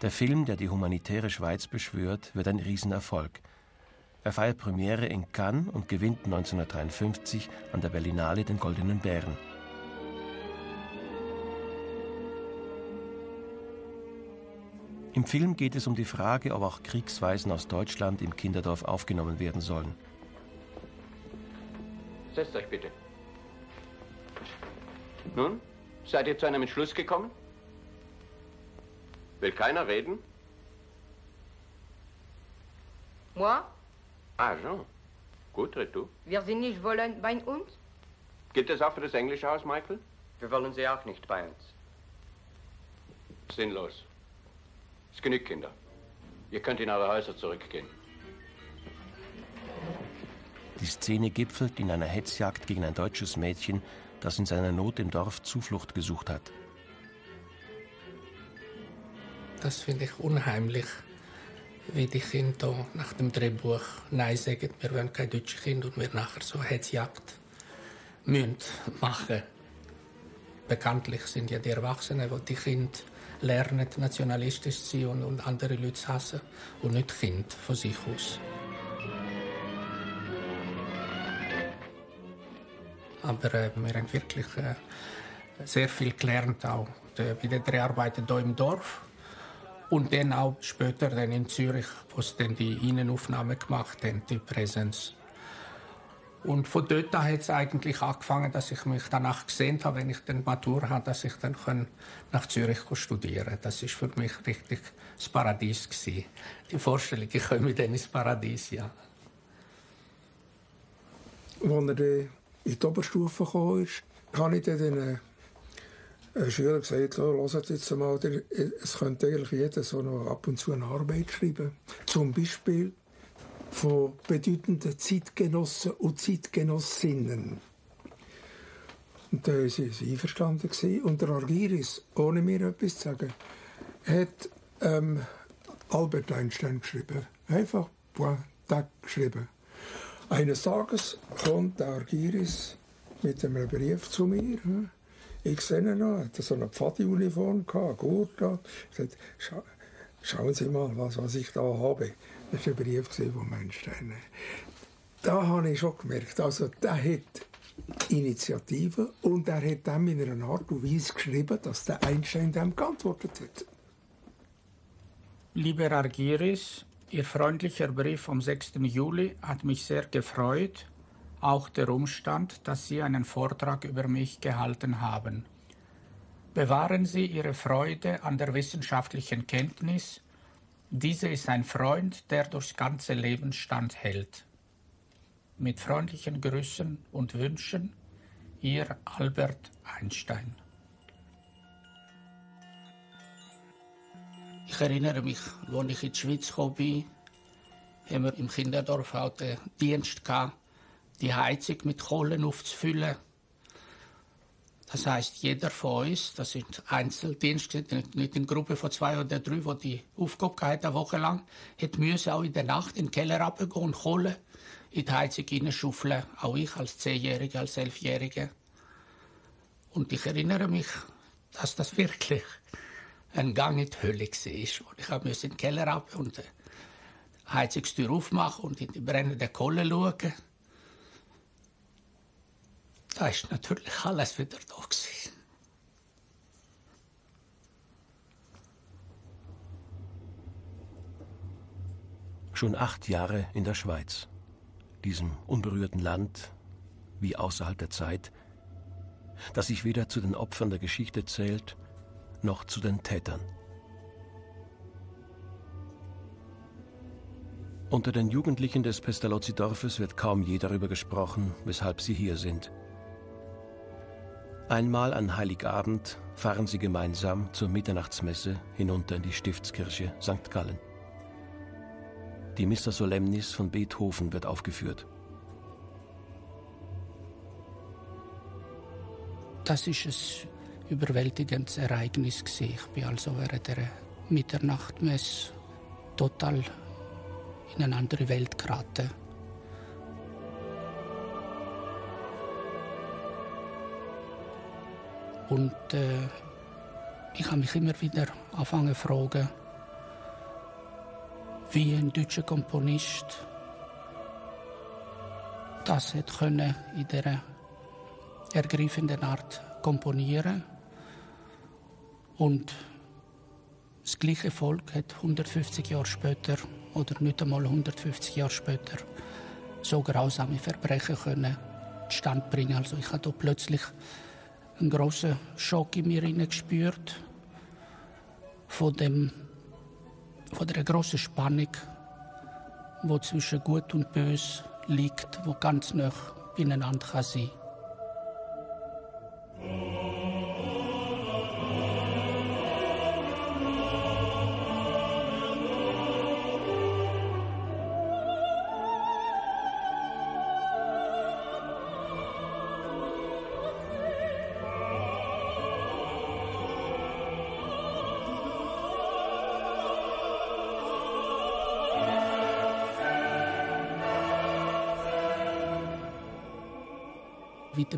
Der Film, der die humanitäre Schweiz beschwört, wird ein Riesenerfolg. Er feiert Premiere in Cannes und gewinnt 1953 an der Berlinale den Goldenen Bären. Im Film geht es um die Frage, ob auch Kriegsweisen aus Deutschland im Kinderdorf aufgenommen werden sollen. Setzt euch bitte. Nun, seid ihr zu einem Entschluss gekommen? Will keiner reden? Moi? Ah, Jean. Gut, red du. Wir sind nicht wollen bei uns? Gilt das auch für das englische Haus, Michael? Wir wollen sie auch nicht bei uns. Sinnlos. Es genügt, Kinder. Ihr könnt in eure Häuser zurückgehen. Die Szene gipfelt in einer Hetzjagd gegen ein deutsches Mädchen, das in seiner Not im Dorf Zuflucht gesucht hat. Das finde ich unheimlich, wie die Kinder da nach dem Drehbuch Nein sagen, wir wollen kein deutsches Kind und wir nachher so Hetzjagd müssen machen. Bekanntlich sind ja die Erwachsenen, die die Kinder lernen, nationalistisch zu sein und, andere Leute zu hassen und nicht Kinder von sich aus. Aber äh, wir haben wirklich äh, sehr viel gelernt, auch äh, bei den Dreharbeiten hier im Dorf. Und dann auch später dann in Zürich, wo sie dann die Innenaufnahme gemacht haben, die Präsenz. Und von dort an hat es eigentlich angefangen, dass ich mich danach gesehen habe, wenn ich dann Matur habe, dass ich dann nach Zürich studieren kann. Das ist für mich richtig das Paradies gewesen. Die Vorstellung, ich komme dann ins Paradies, ja. Als in die Oberstufe gekommen ist, habe ich dann den äh, Schülern gesagt, so, hört jetzt mal, es könnte eigentlich jeder so noch ab und zu eine Arbeit schreiben. Zum Beispiel von bedeutenden Zeitgenossen und Zeitgenossinnen. Und da waren sie einverstanden. Und der Argyris, ohne mir etwas zu sagen, hat ähm, Albert Einstein geschrieben. Einfach point tac geschrieben. Eines Tages kommt der Argyris mit einem Brief zu mir. Ich sehe ihn noch, er hatte so eine Pfadi-Uniform, Gurt. Ich sagte, Scha schauen Sie mal, was, was ich da habe. Das war ein Brief von Einstein. Da habe ich schon gemerkt, also der hat Initiative und er hat dem in einer Art und Weise geschrieben, dass der Einstein dem geantwortet hat. Lieber Argyris, Ihr freundlicher Brief vom 6. Juli hat mich sehr gefreut, auch der Umstand, dass Sie einen Vortrag über mich gehalten haben. Bewahren Sie Ihre Freude an der wissenschaftlichen Kenntnis. Diese ist ein Freund, der durchs ganze Leben standhält. Mit freundlichen Grüßen und Wünschen, Ihr Albert Einstein. Ich erinnere mich, als ich in die Schweiz gekommen bin, haben wir im Kinderdorf auch den Dienst gehabt, die Heizung mit Kohlen aufzufüllen. Das heißt, jeder von uns, das sind Einzeldienste, nicht- in Gruppe von zwei oder drei, die die Aufgabe hatten, eine Woche lang, hat müssen auch in der Nacht in den Keller runtergehen und Kohle in die Heizung hineinschaufeln. Auch ich als Zehnjährige, als Elfjährige. Und ich erinnere mich, dass das wirklich ein Gang in die Hölle war. Und ich musste in den Keller ab und äh, Heizungstür aufmachen und in die brennende Kohle schauen. Da ist natürlich alles wieder da gewesen. Schon acht Jahre in der Schweiz, diesem unberührten Land, wie außerhalb der Zeit, das sich weder zu den Opfern der Geschichte zählt, noch zu den Tätern. Unter den Jugendlichen des Pestalozzi-Dorfes wird kaum je darüber gesprochen, weshalb sie hier sind. Einmal an Heiligabend fahren sie gemeinsam zur Mitternachtsmesse hinunter in die Stiftskirche St. Gallen. Die Missa Solemnis von Beethoven wird aufgeführt. Das ist ein überwältigendes Ereignis. Ich bin also während der Mitternachtmesse total in eine andere Welt geraten. Und äh, ich habe mich immer wieder angefangen zu fragen, wie ein deutscher Komponist das hätte können in dieser ergreifenden Art komponieren und das gleiche Volk hat 150 Jahre später oder nicht einmal 150 Jahre später so grausame Verbrechen können zustande bringen. Also ich habe da plötzlich einen großen Schock in mir gespürt von dem von der großen Spannung, wo zwischen Gut und Bös liegt, wo ganz nah beieinander kann sein.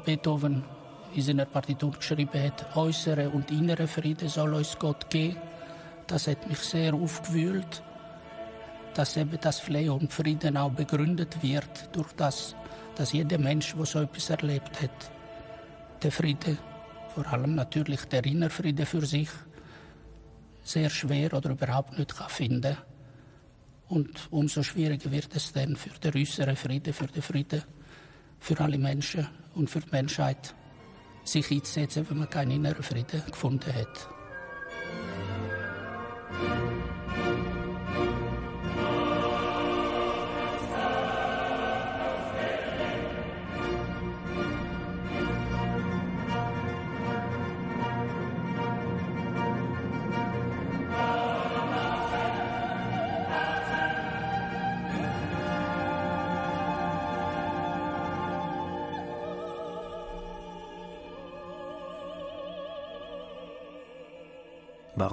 Beethoven in seiner Partitur geschrieben hat, äußere und innere Friede soll uns Gott geben. Das hat mich sehr aufgewühlt, dass eben das Flehen und Frieden auch begründet wird durch das, dass jeder Mensch, der so etwas erlebt hat, der Friede, vor allem natürlich der innere Friede für sich, sehr schwer oder überhaupt nicht kann finden. Und umso schwieriger wird es dann für den äußeren Frieden, für den Frieden für alle Menschen und für die Menschheit sich einzusetzen, wenn man keinen inneren Frieden gefunden hat.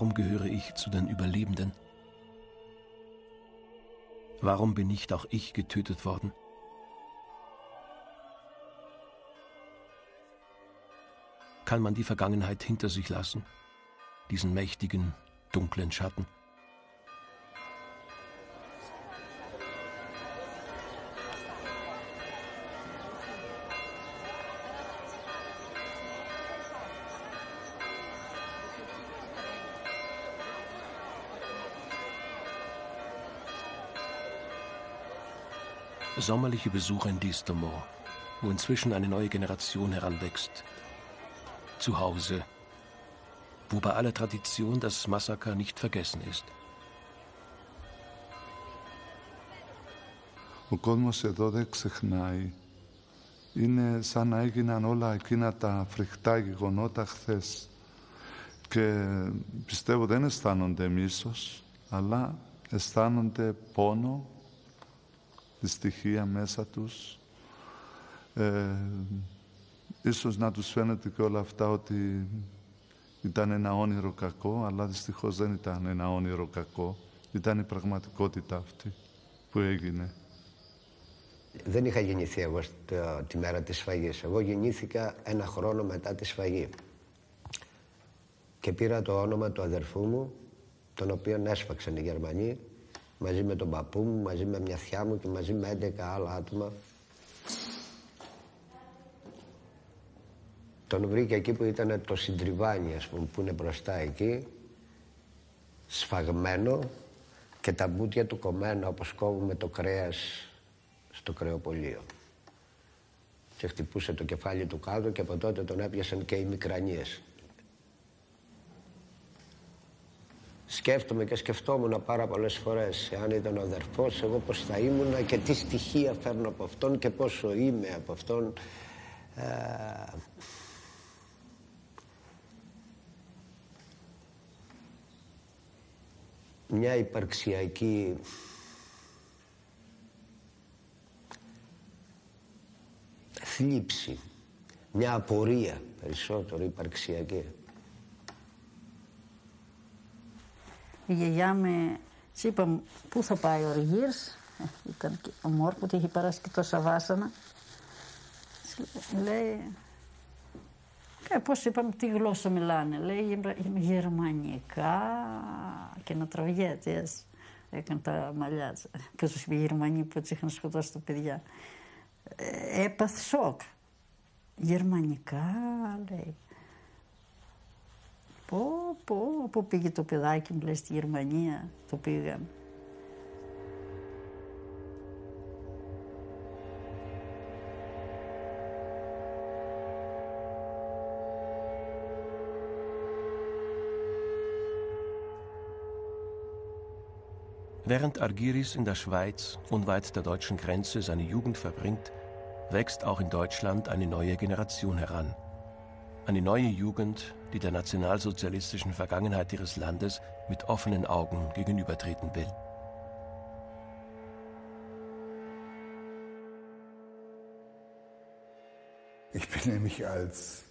Warum gehöre ich zu den Überlebenden? Warum bin nicht auch ich getötet worden? Kann man die Vergangenheit hinter sich lassen, diesen mächtigen, dunklen Schatten? Sommerliche Besuche in Distemont, wo inzwischen eine neue Generation heranwächst. Zu Hause, wo bei aller Tradition das Massaker nicht vergessen ist. Ο κόσμος εδώ δεν ξεχνάει. Είναι σαν να έγιναν όλα εκείνα τα φρικτά γεγονότα χθες. Και πιστεύω δεν αισθάνονται μίσος, αλλά αισθάνονται πόνο, δυστυχία μέσα τους. Ε, ίσως να τους φαίνεται και όλα αυτά ότι ήταν ένα όνειρο κακό, αλλά δυστυχώς δεν ήταν ένα όνειρο κακό. Ήταν η πραγματικότητα αυτή που έγινε. Δεν είχα γεννηθεί εγώ στο- τη μέρα της σφαγής. Εγώ γεννήθηκα ένα χρόνο μετά τη σφαγή. Και πήρα το όνομα του αδερφού μου, τον οποίο έσφαξαν οι Γερμανοί μαζί με τον παππού μου, μαζί με μια θιά μου και μαζί με 11 άλλα άτομα. Τον βρήκα εκεί που ήταν το συντριβάνι, ας πούμε, που είναι μπροστά εκεί, σφαγμένο και τα μπούτια του κομμένα όπως κόβουμε το κρέας στο κρεοπολείο. Και χτυπούσε το κεφάλι του κάτω και από τότε τον έπιασαν και οι μικρανίες. Σκέφτομαι και σκεφτόμουν πάρα πολλές φορές εάν ήταν ο αδερφός, εγώ πώς θα ήμουνα και τι στοιχεία φέρνω από αυτόν και πόσο είμαι από αυτόν. Ε, μια υπαρξιακή θλίψη, μια απορία περισσότερο υπαρξιακή. Η γιαγιά με της είπα πού θα πάει ο Αργύρς, Ε, ήταν και ομόρφο και είχε περάσει και τόσα βάσανα. Της Λέει, ε, πώς είπαμε, τι γλώσσα μιλάνε; Λέει «Γε- γερμανικά και να τραβιέτες. Έκανε τα μαλλιά της. Και τους είπε οι Γερμανοί που έτσι είχαν σκοτώσει τα παιδιά. Ε, έπαθε σοκ. Γερμανικά, λέει. Πω, πω, πού πήγε το παιδάκι μου, λέει, στη Γερμανία, το πήγαν. Während Argyris in der Schweiz, unweit der deutschen Grenze, seine Jugend verbringt, wächst auch in Deutschland eine neue Generation heran. eine neue Jugend, die der nationalsozialistischen Vergangenheit ihres Landes mit offenen Augen gegenübertreten will. Ich bin nämlich als,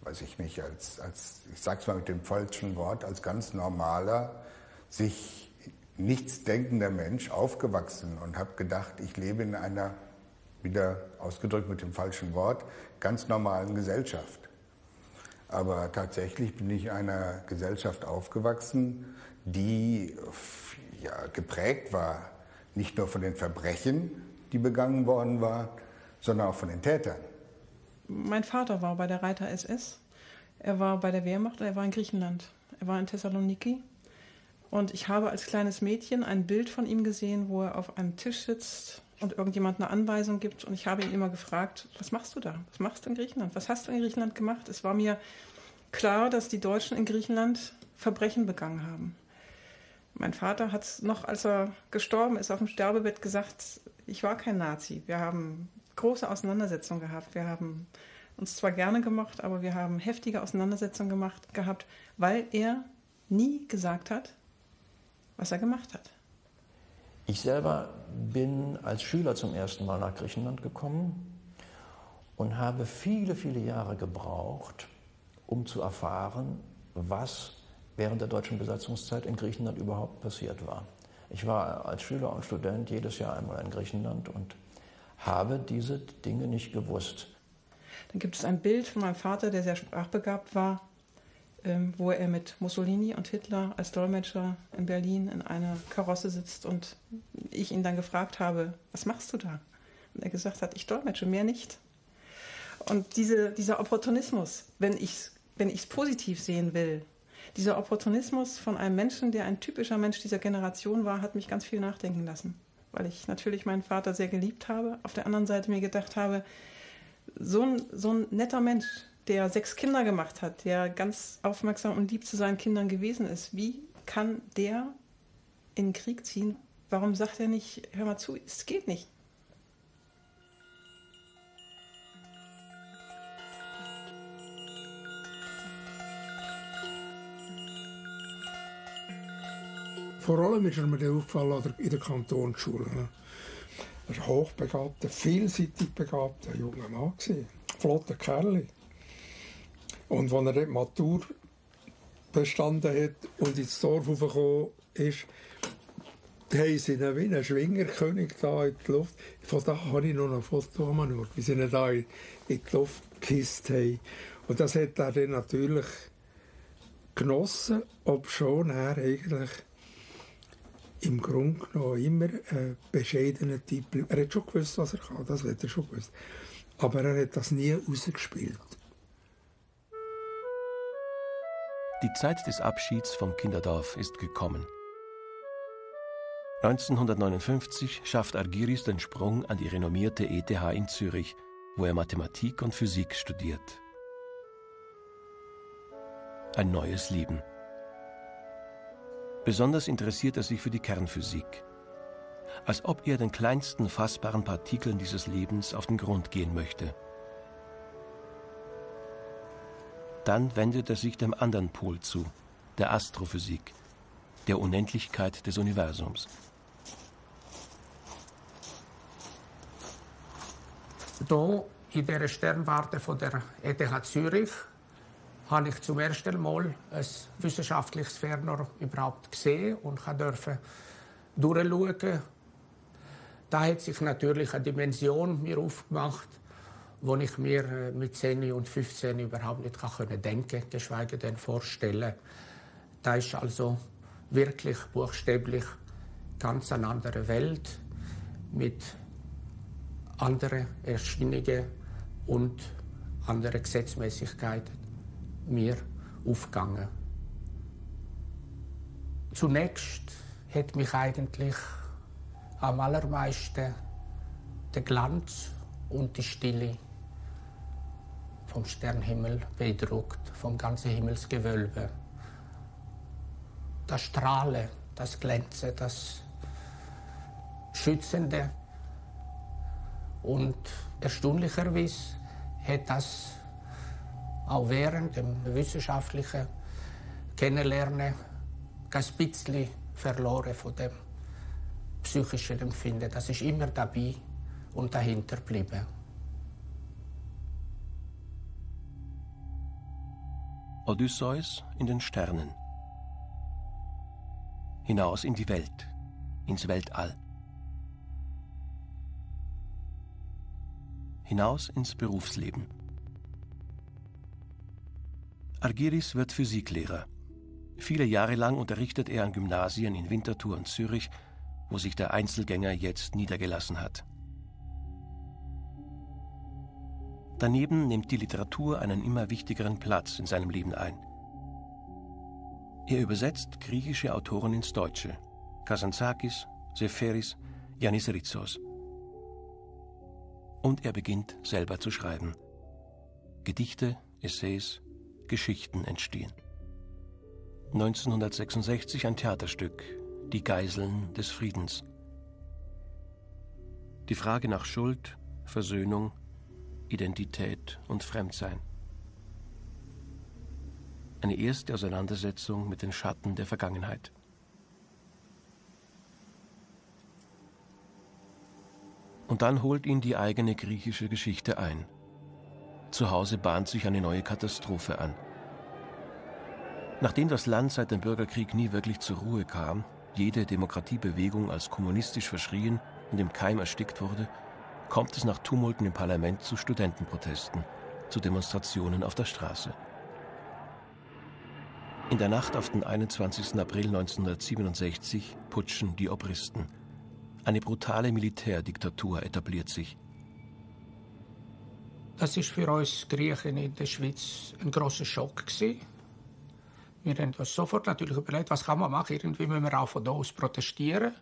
weiß ich nicht, als, als ich sag's mal mit dem falschen Wort, als ganz normaler, sich nichts denkender Mensch aufgewachsen und habe gedacht, ich lebe in einer, wieder ausgedrückt mit dem falschen Wort, ganz normalen Gesellschaft. Aber tatsächlich bin ich in einer Gesellschaft aufgewachsen, die ja, geprägt war, nicht nur von den Verbrechen, die begangen worden waren, sondern auch von den Tätern. Mein Vater war bei der Reiter SS, er war bei der Wehrmacht und er war in Griechenland. Er war in Thessaloniki. Und ich habe als kleines Mädchen ein Bild von ihm gesehen, wo er auf einem Tisch sitzt und irgendjemand eine Anweisung gibt. Und ich habe ihn immer gefragt, was machst du da? Was machst du in Griechenland? Was hast du in Griechenland gemacht? Es war mir klar, dass die Deutschen in Griechenland Verbrechen begangen haben. Mein Vater hat noch, als er gestorben ist, auf dem Sterbebett gesagt, ich war kein Nazi. Wir haben große Auseinandersetzungen gehabt. Wir haben uns zwar gerne gemacht, aber wir haben heftige Auseinandersetzungen gemacht, gehabt, weil er nie gesagt hat, was er gemacht hat. Ich selber bin als Schüler zum ersten Mal nach Griechenland gekommen und habe viele, viele Jahre gebraucht, um zu erfahren, was während der deutschen Besatzungszeit in Griechenland überhaupt passiert war. Ich war als Schüler und Student jedes Jahr einmal in Griechenland und habe diese Dinge nicht gewusst. Dann gibt es ein Bild von meinem Vater, der sehr sprachbegabt war, wo er mit Mussolini und Hitler als Dolmetscher in Berlin in einer Karosse sitzt und ich ihn dann gefragt habe, was machst du da? Und er gesagt hat, ich dolmetsche, mehr nicht. Und diese, dieser Opportunismus, wenn ich es wenn ich's positiv sehen will, dieser Opportunismus von einem Menschen, der ein typischer Mensch dieser Generation war, hat mich ganz viel nachdenken lassen. Weil ich natürlich meinen Vater sehr geliebt habe, auf der anderen Seite mir gedacht habe, so ein, so ein netter Mensch, der sechs Kinder gemacht hat, der ganz aufmerksam und lieb zu seinen Kindern gewesen ist, wie kann der in den Krieg ziehen? Warum sagt er nicht, hör mal zu, es geht nicht? Vor allem ist mir der- in der Kantonsschule. ne? Ein hochbegabter, vielseitig begabter junger Mann. Flotter Kerl. Und als er die Matur bestanden hat und ins Dorf raufgekommen ist, haben sie ihn wie einen Schwingerkönig da in die Luft. Von da habe ich noch ein Foto angeschaut, wie sie ihn da in, in die Luft gekisst haben. Und das hat er dann natürlich genossen, obschon er eigentlich im Grunde genommen immer ein bescheidener Typ. Er hat schon gewusst, was er kann, das hat er schon gewusst. Aber er hat das nie rausgespielt. Die Zeit des Abschieds vom Kinderdorf ist gekommen. 1959 schafft Argyris den Sprung an die renommierte ETH in Zürich, wo er Mathematik und Physik studiert. Ein neues Leben. Besonders interessiert er sich für die Kernphysik. Als ob er den kleinsten fassbaren Partikeln dieses Lebens auf den Grund gehen möchte. Dann wendet er sich dem anderen Pol zu, der Astrophysik, der Unendlichkeit des Universums. Hier in dieser Sternwarte von der ETH Zürich habe ich zum ersten Mal ein wissenschaftliches Fernrohr überhaupt gesehen und durfte durchschauen. Da hat sich natürlich eine Dimension mir aufgemacht, wo ich mir äh, mit 10 und 15 überhaupt nicht können denken, geschweige denn vorstellen. Da ist also wirklich buchstäblich ganz eine andere Welt mit anderen Erscheinungen und anderen Gesetzmäßigkeiten mir aufgegangen. Zunächst hat mich eigentlich am allermeisten der Glanz und die Stille vom Sternhimmel beeindruckt, vom ganzen Himmelsgewölbe. Das Strahlen, das Glänzen, das Schützende. Und erstaunlicherweise hat das auch während dem wissenschaftlichen Kennenlernen ein bisschen verloren von dem psychischen Empfinden. Das ist immer dabei und dahinter geblieben. Odysseus in den Sternen. Hinaus in die Welt, ins Weltall. Hinaus ins Berufsleben. Argyris wird Physiklehrer. Viele Jahre lang unterrichtet er an Gymnasien in Winterthur und Zürich, wo sich der Einzelgänger jetzt niedergelassen hat. Daneben nimmt die Literatur einen immer wichtigeren Platz in seinem Leben ein. Er übersetzt griechische Autoren ins Deutsche: Kazantzakis, Seferis, Yanis Rizos. Und er beginnt selber zu schreiben. Gedichte, Essays, Geschichten entstehen. 1966 ein Theaterstück, Die Geiseln des Friedens. Die Frage nach Schuld, Versöhnung, Identität und Fremdsein. Eine erste Auseinandersetzung mit den Schatten der Vergangenheit. Und dann holt ihn die eigene griechische Geschichte ein. Zu Hause bahnt sich eine neue Katastrophe an. Nachdem das Land seit dem Bürgerkrieg nie wirklich zur Ruhe kam, jede Demokratiebewegung als kommunistisch verschrien und im Keim erstickt wurde, kommt es nach Tumulten im Parlament zu Studentenprotesten, zu Demonstrationen auf der Straße. In der Nacht auf den 21. April 1967 putschen die Obristen. Eine brutale Militärdiktatur etabliert sich. Das ist für uns Griechen in der Schweiz ein großer Schock gewesen. Wir haben uns sofort natürlich überlegt, was kann man machen? Irgendwie müssen wir auch von da aus protestieren.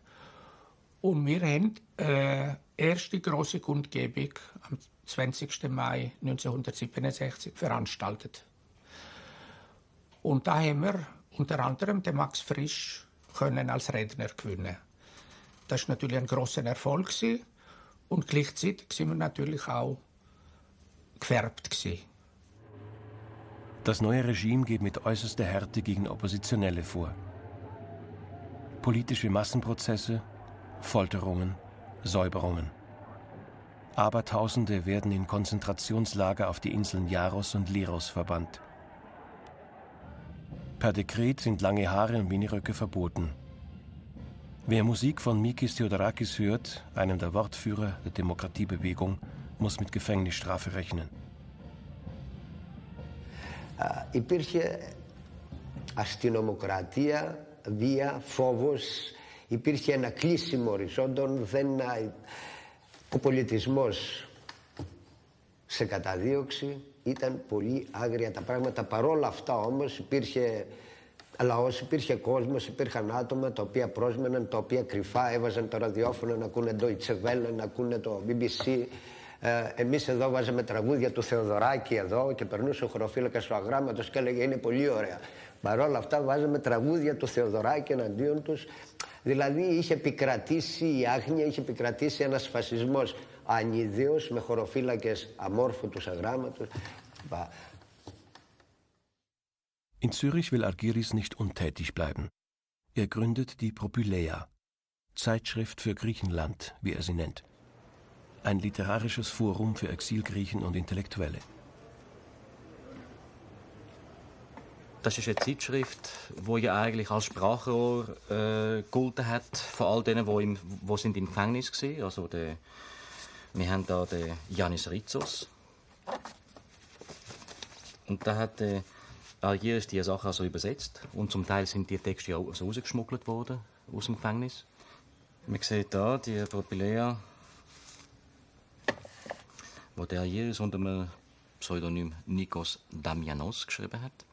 Und wir haben äh, erste große Kundgebung am 20. Mai 1967 veranstaltet. Und da haben wir unter anderem den Max Frisch können als Redner gewinnen. Das ist natürlich ein großer Erfolg gewesen. und gleichzeitig sind wir natürlich auch gefärbt gewesen. Das neue Regime geht mit äußerster Härte gegen Oppositionelle vor. Politische Massenprozesse, Folterungen, Säuberungen. Abertausende werden in Konzentrationslager auf die Inseln Jaros und Leros verbannt. Per Dekret sind lange Haare und Miniröcke verboten. Wer Musik von Mikis Theodorakis hört, einem der Wortführer der Demokratiebewegung, muss mit Gefängnisstrafe rechnen. υπήρχε αστυνομοκρατία, βία, φόβος. Υπήρχε ένα κλείσιμο οριζόντων, δεν, ο πολιτισμός σε καταδίωξη ήταν πολύ άγρια τα πράγματα. Παρόλα αυτά όμως υπήρχε λαός, υπήρχε κόσμος, υπήρχαν άτομα τα οποία πρόσμεναν, τα οποία κρυφά έβαζαν το ραδιόφωνο να ακούνε το Welle, να ακούνε το BBC. Ε, εμείς εδώ βάζαμε τραγούδια του Θεοδωράκη εδώ και περνούσε ο χωροφύλακας του αγράμματος και έλεγε είναι πολύ ωραία. Παρ' όλα αυτά βάζαμε τραγούδια του Θεοδωράκη εναντίον τους. Δηλαδή είχε επικρατήσει η άγνοια, είχε επικρατήσει ένας φασισμός ανιδίος με χωροφύλακες αμόρφωτους αγράμματος. In Zürich will Argyris nicht untätig bleiben. Er gründet die Propyläa, Zeitschrift für Griechenland, wie er sie nennt. Ein literarisches Forum für Exilgriechen und Intellektuelle. Das ist eine Zeitschrift, die ja eigentlich als Sprachrohr äh, gegolten hat von all denen, die im, wo sind im Gefängnis waren. Also der, wir haben da den Janis Rizos. Und da hat äh, Algiers die Sachen also übersetzt. Und zum Teil sind die Texte ja so rausgeschmuggelt worden aus dem Gefängnis. Man sieht da die Propylea, wo der Algiers unter dem Pseudonym Nikos Damianos geschrieben hat.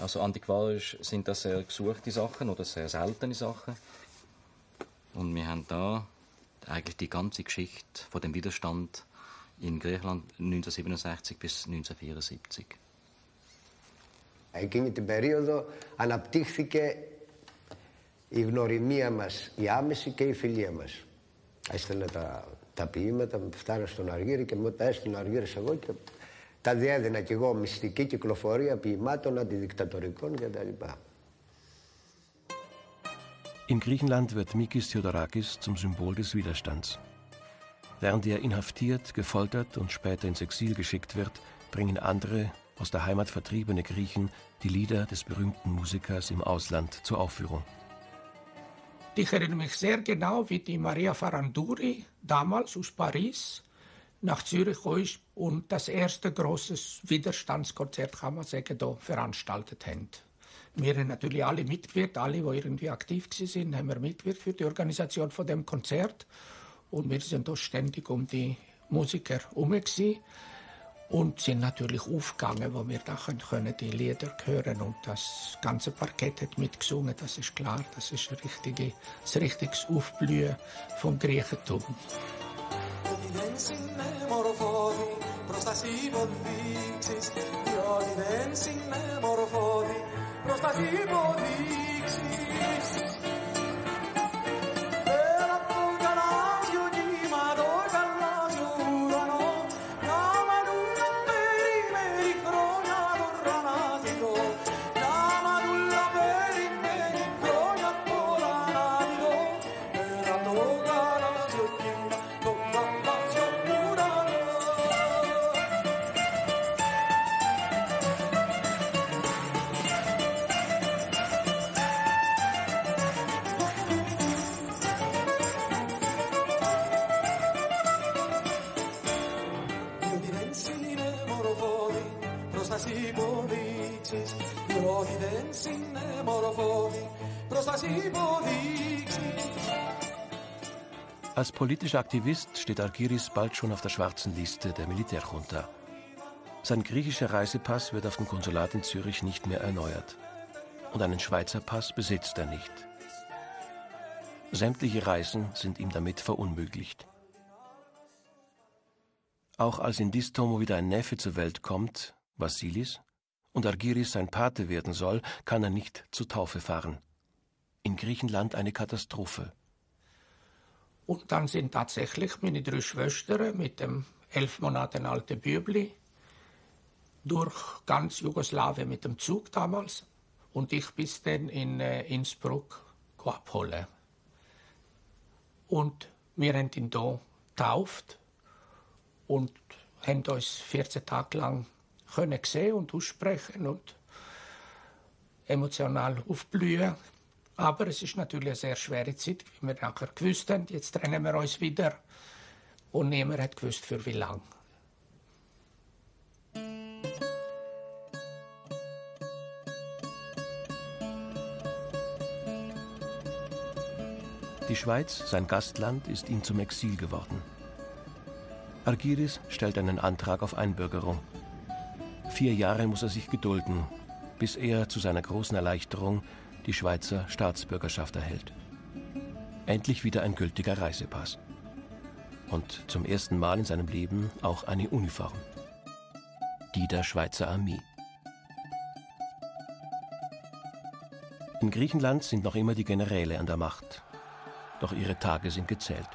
Also antiquarisch sind das sehr gesuchte Sachen oder sehr seltene Sachen. Und wir haben da eigentlich die ganze Geschichte von dem Widerstand in Griechenland 1967 bis 1974. Εκείνη την περίοδο αναπτύχθηκε η γνωριμία μας, η άμεση και η φιλία μας. Έστελνε τα, τα ποίηματα, φτάνω στον Αργύρι και μετά έστειλε ο Αργύρης εγώ και τα διέδινα κι εγώ μυστική κυκλοφορία ποιημάτων αντιδικτατορικών κτλ. In Griechenland wird Mikis Theodorakis zum Symbol des Widerstands. Während er inhaftiert, gefoltert und später ins Exil geschickt wird, bringen andere, aus der Heimat vertriebene Griechen die Lieder des berühmten Musikers im Ausland zur Aufführung. Ich erinnere mich sehr genau, wie die Maria Faranduri damals aus Paris nach Zürich ist und das erste große Widerstandskonzert, kann man sagen, da veranstaltet haben. Wir haben natürlich alle mitgewirkt, alle, die irgendwie aktiv sind, haben wir mitgewirkt für die Organisation von dem Konzert. Und wir sind da ständig um die Musiker herum und sind natürlich aufgegangen, wo wir da können, die Lieder hören und das ganze Parkett hat mitgesungen, das ist klar, das ist ein, richtige, ein richtiges Aufblühen vom Griechentum. Ότι δεν συνεμορφώδη προς τα υποδείξεις Διότι δεν συνεμορφώδη προς τα υποδείξεις Als politischer Aktivist steht Argyris bald schon auf der schwarzen Liste der Militärjunta. Sein griechischer Reisepass wird auf dem Konsulat in Zürich nicht mehr erneuert. Und einen Schweizer Pass besitzt er nicht. Sämtliche Reisen sind ihm damit verunmöglicht. Auch als in Distomo wieder ein Neffe zur Welt kommt, Vassilis, und Argyris sein Pate werden soll, kann er nicht zur Taufe fahren. In Griechenland eine Katastrophe. Und dann sind tatsächlich meine drei Schwestern mit dem elf Monate alten Bübli durch ganz Jugoslawien mit dem Zug damals und ich bis dann in äh, Innsbruck abholen. Und wir haben ihn hier getauft und haben uns 14 Tage lang können sehen und aussprechen und emotional aufblühen. Aber es ist natürlich eine sehr schwere Zeit, wie wir nachher gewusst haben. Jetzt trennen wir uns wieder und niemand hat gewusst, für wie lange. Die Schweiz, sein Gastland, ist ihm zum Exil geworden. Argyris stellt einen Antrag auf Einbürgerung. Vier Jahre muss er sich gedulden, bis er zu seiner großen Erleichterung die Schweizer Staatsbürgerschaft erhält. Endlich wieder ein gültiger Reisepass. Und zum ersten Mal in seinem Leben auch eine Uniform. Die der Schweizer Armee. In Griechenland sind noch immer die Generäle an der Macht. Doch ihre Tage sind gezählt.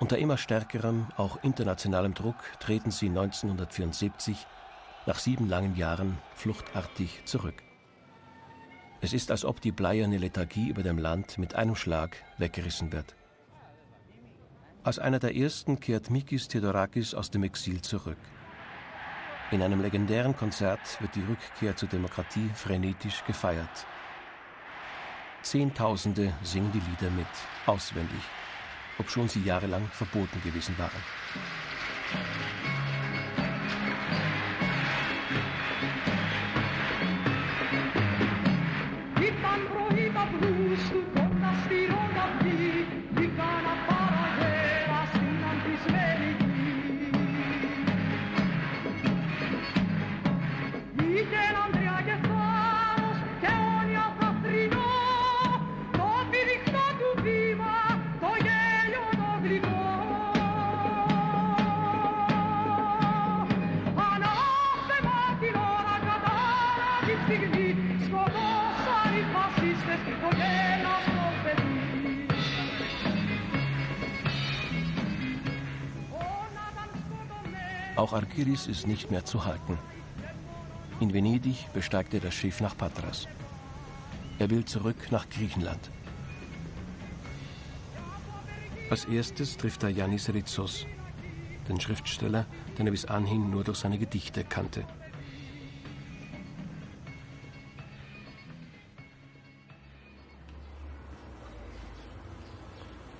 Unter immer stärkerem, auch internationalem Druck treten sie 1974 nach sieben langen Jahren fluchtartig zurück. Es ist, als ob die bleierne Lethargie über dem Land mit einem Schlag weggerissen wird. Als einer der ersten kehrt Mikis Theodorakis aus dem Exil zurück. In einem legendären Konzert wird die Rückkehr zur Demokratie frenetisch gefeiert. Zehntausende singen die Lieder mit, auswendig, obschon sie jahrelang verboten gewesen waren. Auch Argyris ist nicht mehr zu halten. In Venedig besteigt er das Schiff nach Patras. Er will zurück nach Griechenland. Als erstes trifft er Yannis Rizos, den Schriftsteller, den er bis anhin nur durch seine Gedichte kannte.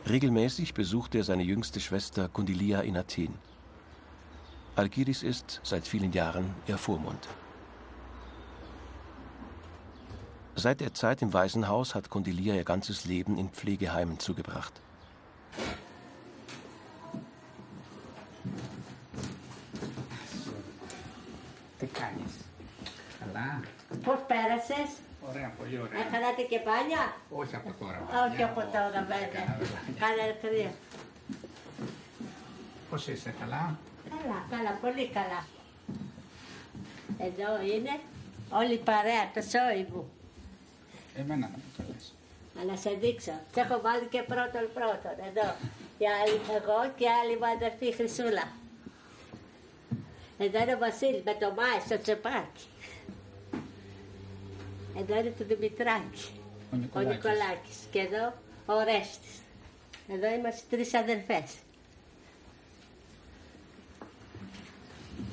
Regelmäßig besucht er seine jüngste Schwester Condilia in Athen. Algiris ist seit vielen Jahren ihr Vormund. Seit der Zeit im Waisenhaus hat Condilia ihr ganzes Leben in Pflegeheimen zugebracht. Τι κάνεις, καλά. Πώς πέρασες, Ωραία, πολύ ωραία. έκανατε και πάλια. Όχι από τώρα. Όχι από τώρα βέβαια. Κάνε ευκαιρία. Πώς είσαι, καλά. Καλά, καλά, πολύ καλά. Εδώ είναι όλη η παρέα, το σόι μου. Εμένα να μου το λες. Να, να σε δείξω. Σε έχω βάλει και πρώτον πρώτον, εδώ. Και άλλη, εγώ και άλλη μου αδερφή Χρυσούλα. Εδώ είναι ο Βασίλης με το Μάη στο τσεπάκι. Εδώ είναι το Δημητράκη. Ο Ο Νικολάκης. Νικολάκης. Και εδώ ο Ρέστης. Εδώ είμαστε τρεις αδερφές.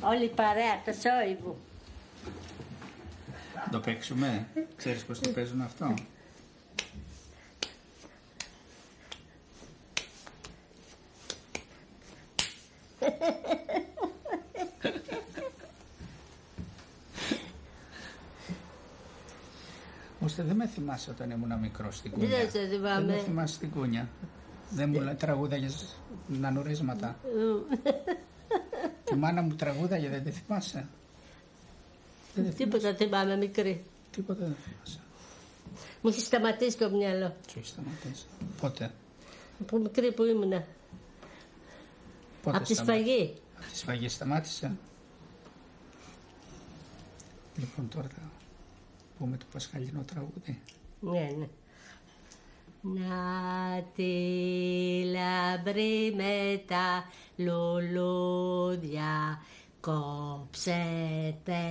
Όλη η παρέα, το σόι μου. Να το παίξουμε. Ξέρεις πώς το παίζουν αυτό; Ώστε δεν με θυμάσαι όταν ήμουν μικρός στην κούνια. Δεν σε θυμάμαι. Δεν με θυμάσαι στην κούνια. Δεν μου λέει τραγούδαγες νανουρίσματα. Τη μάνα μου τραγούδαγε, δεν τη θυμάσαι; Τίποτα θυμάμαι μικρή. Τίποτα δεν θυμάσαι. Μου έχει σταματήσει το μυαλό. Σου έχει σταματήσει. Πότε; Από μικρή που ήμουνα. Πότε Από τη σταμάτησε; σφαγή. Από τη σφαγή σταμάτησε; Λοιπόν, τώρα θα πούμε το πασχαλινό τραγούδι. Ναι, ναι. Να τη λαμπρή με τα λουλούδια κόψετε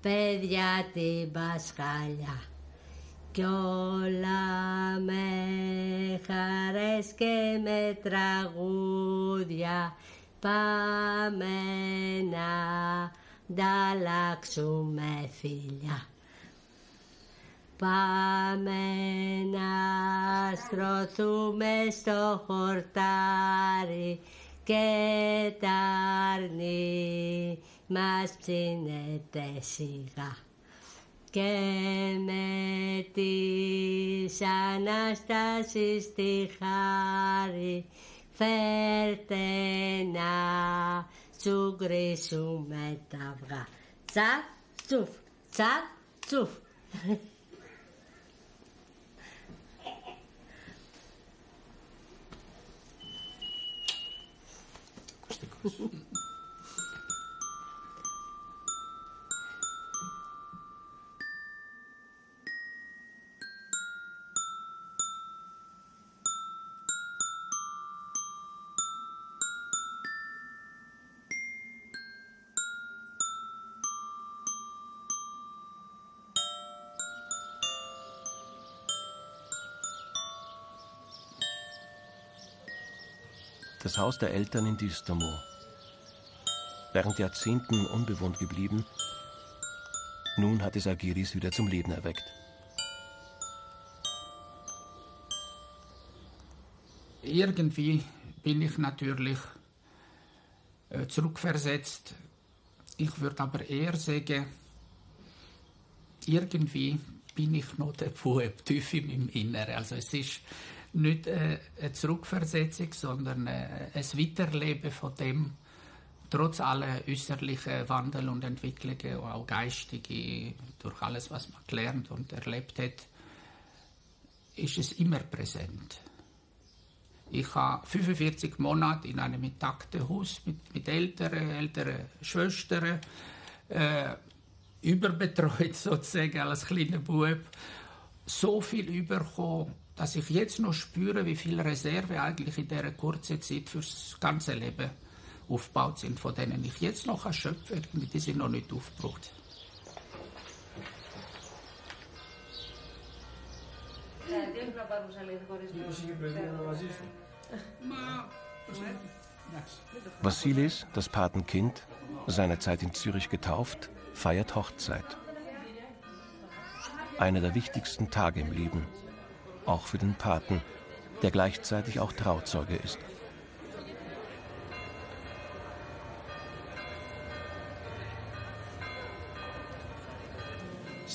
παιδιά την Πασχαλιά κι όλα με χαρές και με τραγούδια πάμε να ανταλλάξουμε φιλιά. Πάμε να στρωθούμε στο χορτάρι και τα αρνί μας ψήνεται σιγά. και με της Ανάστασης τη χάρη φέρτε να σου γκρίσουμε τα αυγά. Τσαπ, τσουφ, τσαπ, τσουφ. Das Haus der Eltern in Distermo. Während Jahrzehnten unbewohnt geblieben, nun hat es Agiris wieder zum Leben erweckt. Irgendwie bin ich natürlich äh, zurückversetzt. Ich würde aber eher sagen, irgendwie bin ich noch der Bub, tief in meinem Inneren. Also es ist nicht äh, eine Zurückversetzung, sondern äh, ein Weiterleben von dem, trotz aller äußerlichen Wandel und Entwicklungen, auch geistige, durch alles, was man gelernt und erlebt hat, ist es immer präsent. Ich habe 45 Monate in einem intakten Haus mit, mit älteren, älteren Schwestern äh, überbetreut, sozusagen, als kleiner Bub. So viel überkommen, dass ich jetzt noch spüre, wie viel Reserve eigentlich in dieser kurzen Zeit fürs ganze Leben aufgebaut sind, von denen ich jetzt noch kann. Die sind noch nicht aufgebraucht. Vasilis, das Patenkind, seinerzeit in Zürich getauft, feiert Hochzeit. Einer der wichtigsten Tage im Leben, auch für den Paten, der gleichzeitig auch Trauzeuge ist.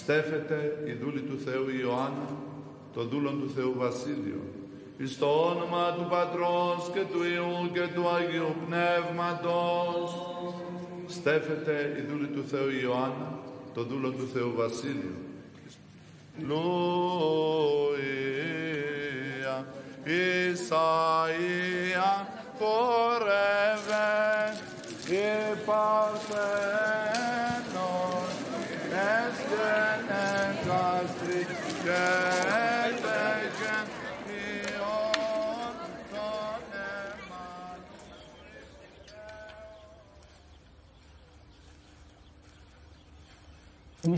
Στέφεται η δούλη του Θεού Ιωάννα, το δούλον του Θεού Βασίλειο, εις το όνομα του Πατρός και του Υιού και του Αγίου Πνεύματος, στέφεται η δούλη του Θεού Ιωάννα, το δούλον του Θεού Βασίλειο. Λουία, Ισαΐα, πορεύε, υπαρθένος, Mein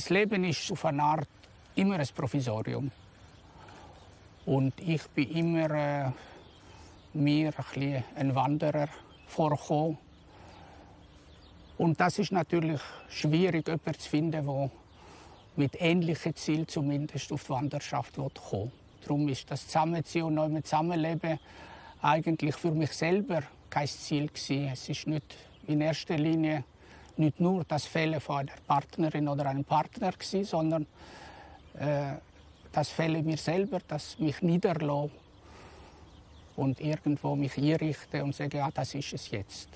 Leben ist auf eine Art immer ein Provisorium. Und ich bin immer äh, mir ein, ein Wanderer vorgekommen. Und das ist natürlich schwierig, jemanden zu finden, der mit ähnlichen Zielen zumindest auf die Wanderschaft kommen. Darum ist das Zusammenziehen und neu mit Zusammenleben eigentlich für mich selber kein Ziel gewesen. Es ist nicht in erster Linie nicht nur das Fällen von einer Partnerin oder einem Partner gewesen, sondern äh, das Fällen mir selber, das mich niederlasse und irgendwo mich einrichte und sage, ja, das ist es jetzt.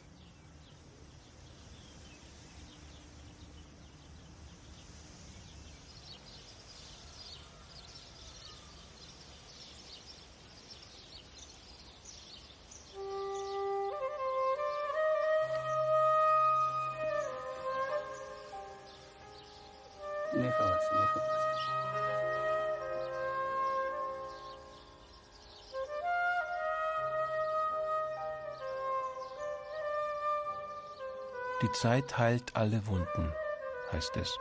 Zeit heilt alle Wunden, heißt es.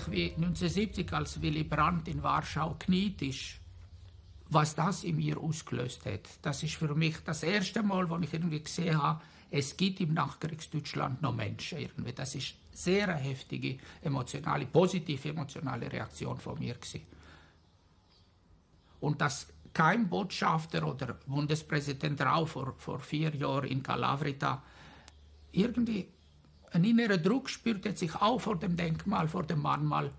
Ich erinnere mich, wie 1970, als Willy Brandt in Warschau kniet ist, was das in mir ausgelöst hat. Das ist für mich das erste Mal, wo ich irgendwie gesehen habe, es gibt im Nachkriegsdeutschland noch Menschen. Irgendwie. Das ist sehr eine heftige, emotionale, positive emotionale Reaktion von mir gewesen. Und dass kein Botschafter oder Bundespräsident Rau vor, vor vier Jahren in Calavrita irgendwie einen inneren Druck spürt, hat sich auch vor dem Denkmal, vor dem Mahnmal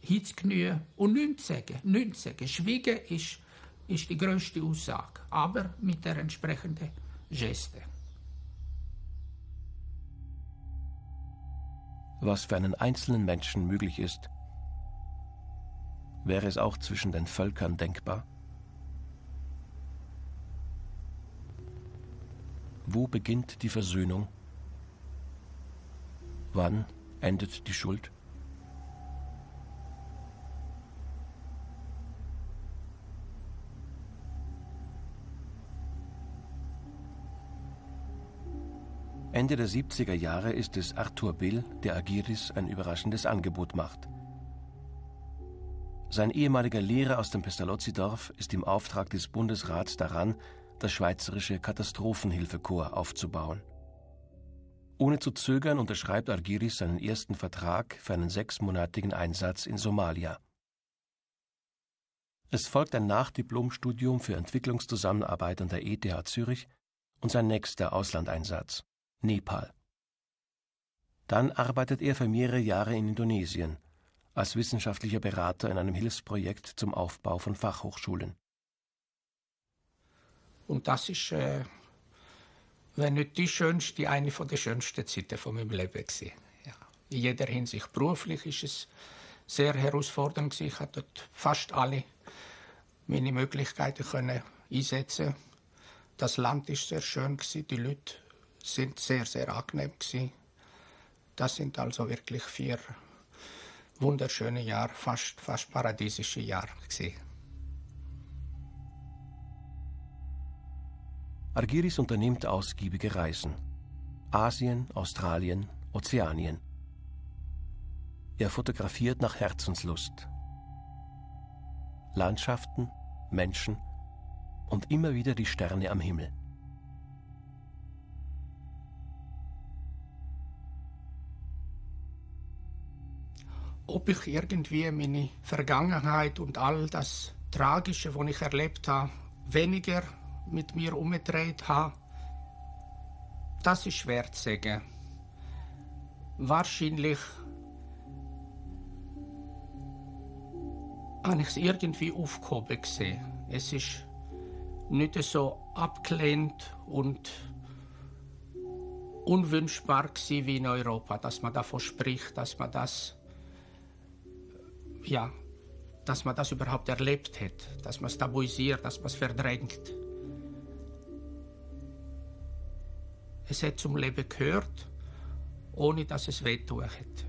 hinzuknien und nichts sagen. Nichts sagen. Schwiegen ist, ist die größte Aussage, aber mit der entsprechenden Geste. Was für einen einzelnen Menschen möglich ist, wäre es auch zwischen den Völkern denkbar? Wo beginnt die Versöhnung? Wann endet die Schuld? Ende der 70er Jahre ist es Arthur Bill, der Agiris ein überraschendes Angebot macht. Sein ehemaliger Lehrer aus dem Pestalozzi-Dorf ist im Auftrag des Bundesrats daran, das Schweizerische Katastrophenhilfekorps aufzubauen. Ohne zu zögern unterschreibt Argiris seinen ersten Vertrag für einen sechsmonatigen Einsatz in Somalia. Es folgt ein Nachdiplomstudium für Entwicklungszusammenarbeit an der ETH Zürich und sein nächster Auslandeinsatz. Nepal. Dann arbeitet er für mehrere Jahre in Indonesien als wissenschaftlicher Berater in einem Hilfsprojekt zum Aufbau von Fachhochschulen. Und das ist, äh, wenn nicht die schönste, eine von der schönsten Zeiten von meinem Leben gewesen. Ja. In jeder Hinsicht beruflich ist es sehr herausfordernd gewesen. Ich hatte dort fast alle meine Möglichkeiten können einsetzen. Das Land ist sehr schön gewesen, die Leute sind sehr, sehr angenehm gewesen. Das sind also wirklich vier wunderschöne Jahre, fast, fast paradiesische Jahre gewesen. Argiris unternimmt ausgiebige Reisen. Asien, Australien, Ozeanien. Er fotografiert nach Herzenslust. Landschaften, Menschen und immer wieder die Sterne am Himmel. ob ich irgendwie meine Vergangenheit und all das Tragische, was ich erlebt habe, weniger mit mir umgedreht habe, das ist schwer zu sagen. Wahrscheinlich habe ich es irgendwie aufgehoben gesehen. Es ist nicht so abgelehnt und unwünschbar wie in Europa, dass man davon spricht, dass man das ja, dass man das überhaupt erlebt hat, dass man es tabuisiert, dass man es verdrängt. Es hat zum Leben gehört, ohne dass es wehtun hat.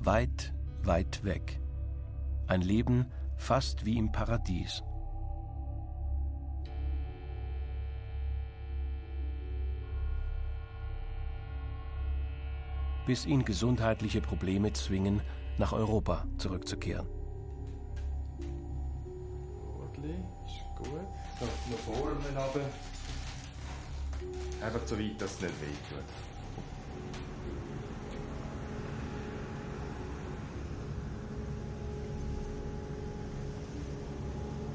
Weit, weit weg. Ein Leben fast wie im Paradies. bis ihn gesundheitliche Probleme zwingen, nach Europa zurückzukehren. Ist gut. Noch, noch vorne runter. Einfach so weit, dass es nicht wehtut.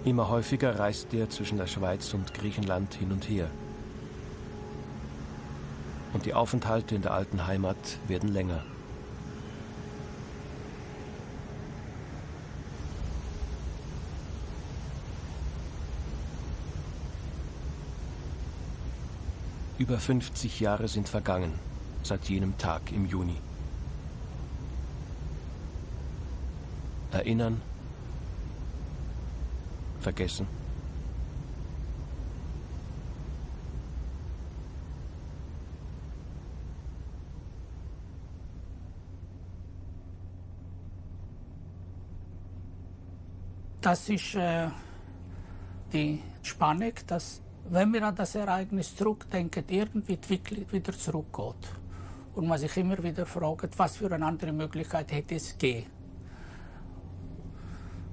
Immer häufiger reist er zwischen der Schweiz und Griechenland hin und her und die Aufenthalte in der alten Heimat werden länger. Über 50 Jahre sind vergangen seit jenem Tag im Juni. Erinnern, vergessen. das ist äh, die Spannung, dass wenn wir an das Ereignis zurückdenken, irgendwie die Entwicklung wieder zurückgeht. Und man sich immer wieder fragt, was für eine andere Möglichkeit hätte es gegeben.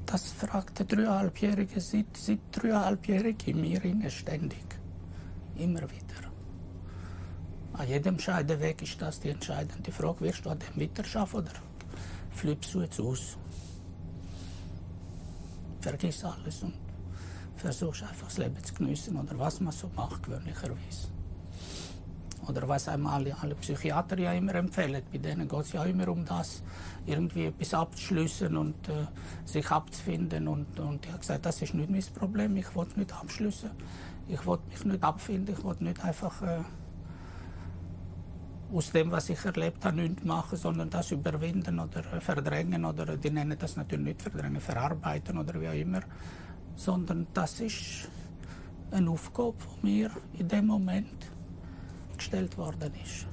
Das fragt der dreieinhalbjährige seit, seit dreieinhalbjährige in mir ständig. Immer wieder. An jedem Scheideweg ist das die entscheidende Frage. Wirst du an dem weiterschaffen oder flippst du jetzt aus? Vergiss alles und versuchst einfach das Leben zu genießen oder was man so macht gewöhnlicherweise. Oder was einem alle, alle Psychiater ja immer empfehlen. Bei denen geht es ja immer um das, irgendwie etwas abzuschließen und äh, sich abzufinden. Und, und ich habe gesagt, das ist nicht mein Problem. Ich will nicht abschließen. Ich will mich nicht abfinden. Ich will nicht einfach äh, aus dem, was ich erlebt habe, nichts machen, sondern das überwinden oder verdrängen. Oder die nennen das natürlich nicht verdrängen, verarbeiten oder wie auch immer. Sondern das ist eine Aufgabe, die mir in dem Moment gestellt worden ist.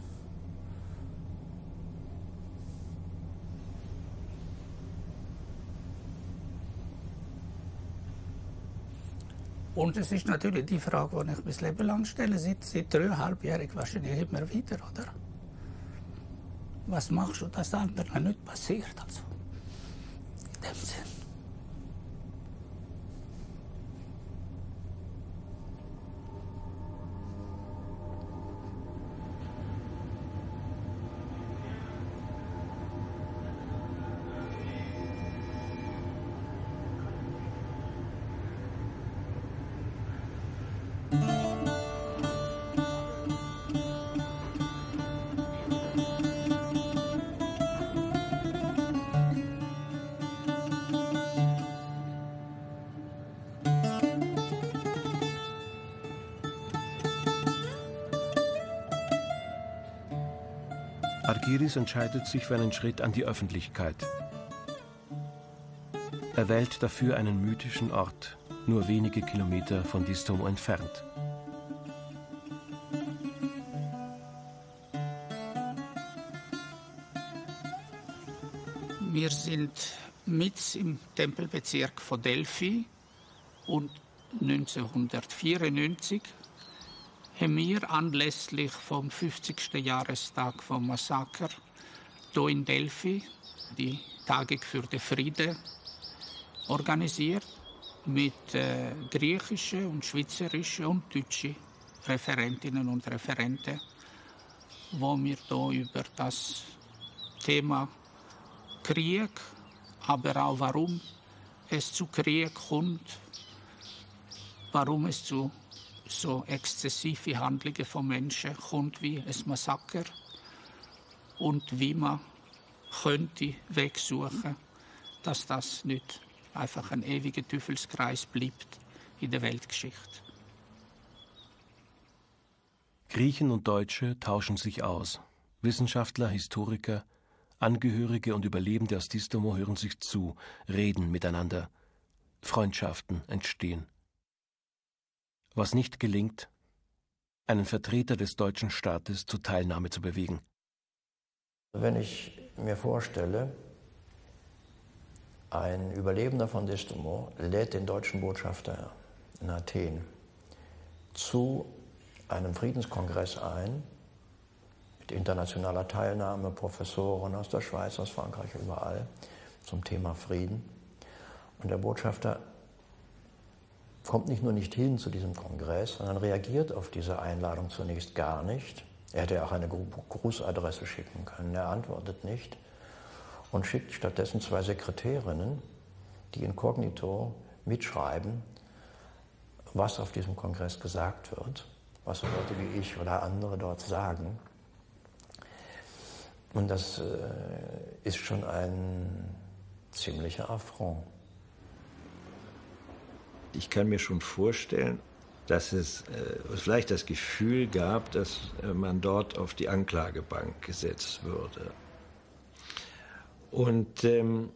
Und es ist natürlich die Frage, die ich mein Leben lang stelle, seit, seit dreieinhalbjährig wahrscheinlich immer wieder, oder? Was machst du, dass anderen nicht passiert? Also, in dem Sinn. Argyris entscheidet sich für einen Schritt an die Öffentlichkeit. Er wählt dafür einen mythischen Ort, nur wenige Kilometer von Distomo entfernt. Wir sind mit im Tempelbezirk von Delphi und 1994 haben wir anlässlich vom 50. Jahrestag vom Massaker hier in Delphi die Tage für den Frieden organisiert mit äh, griechischen und schweizerischen und deutschen Referentinnen und Referenten, wo wir hier über das Thema Krieg, aber auch warum es zu Krieg kommt, warum es zu so exzessive Handlungen von Menschen kommt wie ein Massaker und wie man könnte wegsuchen, dass das nicht einfach ein ewiger Teufelskreis bleibt in der Weltgeschichte. Griechen und Deutsche tauschen sich aus. Wissenschaftler, Historiker, Angehörige und Überlebende aus Distomo hören sich zu, reden miteinander. Freundschaften entstehen. Was nicht gelingt, einen Vertreter des deutschen Staates zur Teilnahme zu bewegen. Wenn ich mir vorstelle, ein Überlebender von Distomo lädt den deutschen Botschafter in Athen zu einem Friedenskongress ein, mit internationaler Teilnahme, Professoren aus der Schweiz, aus Frankreich, überall, zum Thema Frieden. Und der Botschafter kommt nicht nur nicht hin zu diesem Kongress, sondern reagiert auf diese Einladung zunächst gar nicht. Er hätte ja auch eine Grußadresse schicken können, er antwortet nicht und schickt stattdessen zwei Sekretärinnen, die inkognito mitschreiben, was auf diesem Kongress gesagt wird, was Leute wie ich oder andere dort sagen. Und das äh, ist schon ein ziemlicher Affront. Ich kann mir schon vorstellen, dass es äh, vielleicht das Gefühl gab, dass äh, man dort auf die Anklagebank gesetzt würde. Und ähm,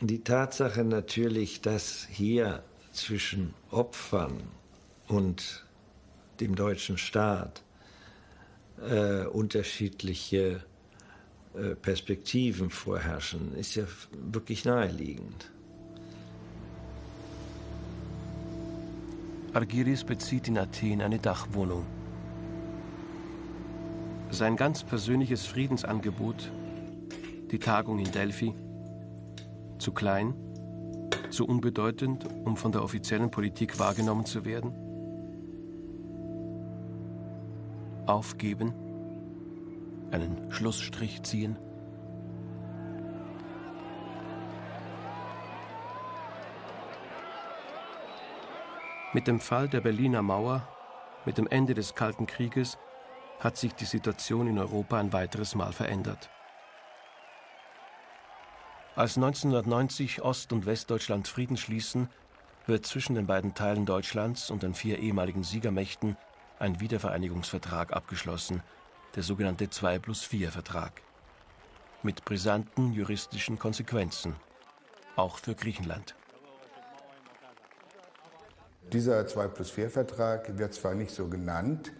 die Tatsache natürlich, dass hier zwischen Opfern und dem deutschen Staat äh, unterschiedliche äh, Perspektiven vorherrschen, ist ja wirklich naheliegend. Argyris bezieht in Athen eine Dachwohnung. Sein ganz persönliches Friedensangebot, die Tagung in Delphi, zu klein, zu unbedeutend, um von der offiziellen Politik wahrgenommen zu werden? Aufgeben? Einen Schlussstrich ziehen? Mit dem Fall der Berliner Mauer, mit dem Ende des Kalten Krieges, hat sich die Situation in Europa ein weiteres Mal verändert. Als 1990 Ost- und Westdeutschland Frieden schließen, wird zwischen den beiden Teilen Deutschlands und den vier ehemaligen Siegermächten ein Wiedervereinigungsvertrag abgeschlossen, der sogenannte 2 plus 4 Vertrag. Mit brisanten juristischen Konsequenzen, auch für Griechenland. Dieser 2 plus 4 Vertrag wird zwar nicht so genannt,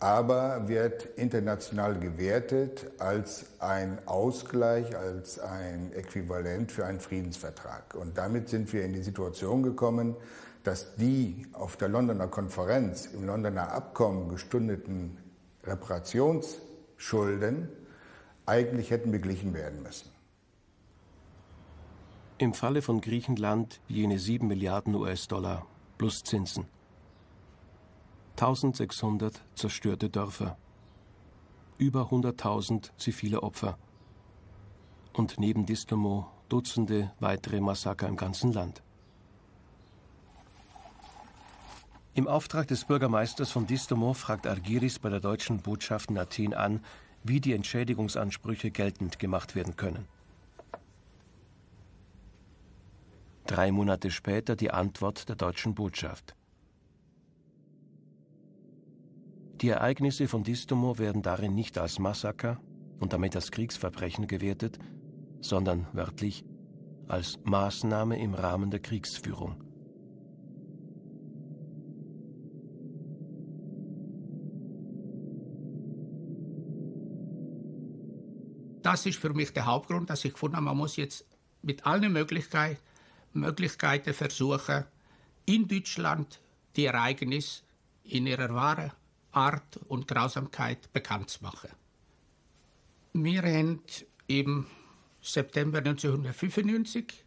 aber wird international gewertet als ein Ausgleich, als ein Äquivalent für einen Friedensvertrag. Und damit sind wir in die Situation gekommen, dass die auf der Londoner Konferenz im Londoner Abkommen gestundeten Reparationsschulden eigentlich hätten beglichen werden müssen. Im Falle von Griechenland jene 7 Milliarden US-Dollar plus Zinsen. 1600 zerstörte Dörfer, über 100.000 zivile Opfer und neben Distomo Dutzende weitere Massaker im ganzen Land. Im Auftrag des Bürgermeisters von Distomo fragt Argiris bei der deutschen Botschaft in Athen an, wie die Entschädigungsansprüche geltend gemacht werden können. Drei Monate später die Antwort der deutschen Botschaft. Die Ereignisse von Distomo werden darin nicht als Massaker und damit als Kriegsverbrechen gewertet, sondern wörtlich als Maßnahme im Rahmen der Kriegsführung. Das ist für mich der Hauptgrund, dass ich gefunden habe, man muss jetzt mit allen Möglichkeiten Möglichkeiten versuchen, in Deutschland die Ereignisse in ihrer wahren Art und Grausamkeit bekannt zu machen. Wir haben im September 1995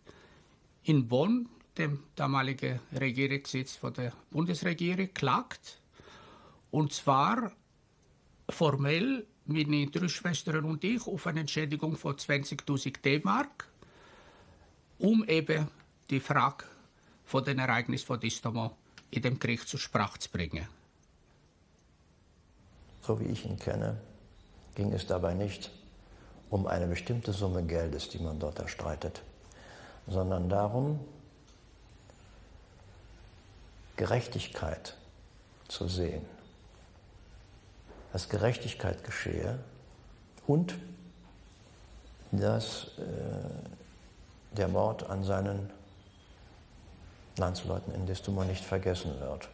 in Bonn, dem damaligen Regierungssitz von der Bundesregierung, geklagt. Und zwar formell meine drei Schwestern und ich auf eine Entschädigung von 20.000 D-Mark, um eben die Frage von den Ereignissen von Distomo in dem Gericht zur Sprache zu bringen. So wie ich ihn kenne, ging es dabei nicht um eine bestimmte Summe Geldes, die man dort erstreitet, sondern darum, Gerechtigkeit zu sehen, dass Gerechtigkeit geschehe und dass äh, der Mord an seinen Landsleuten in Distumo nicht vergessen wird.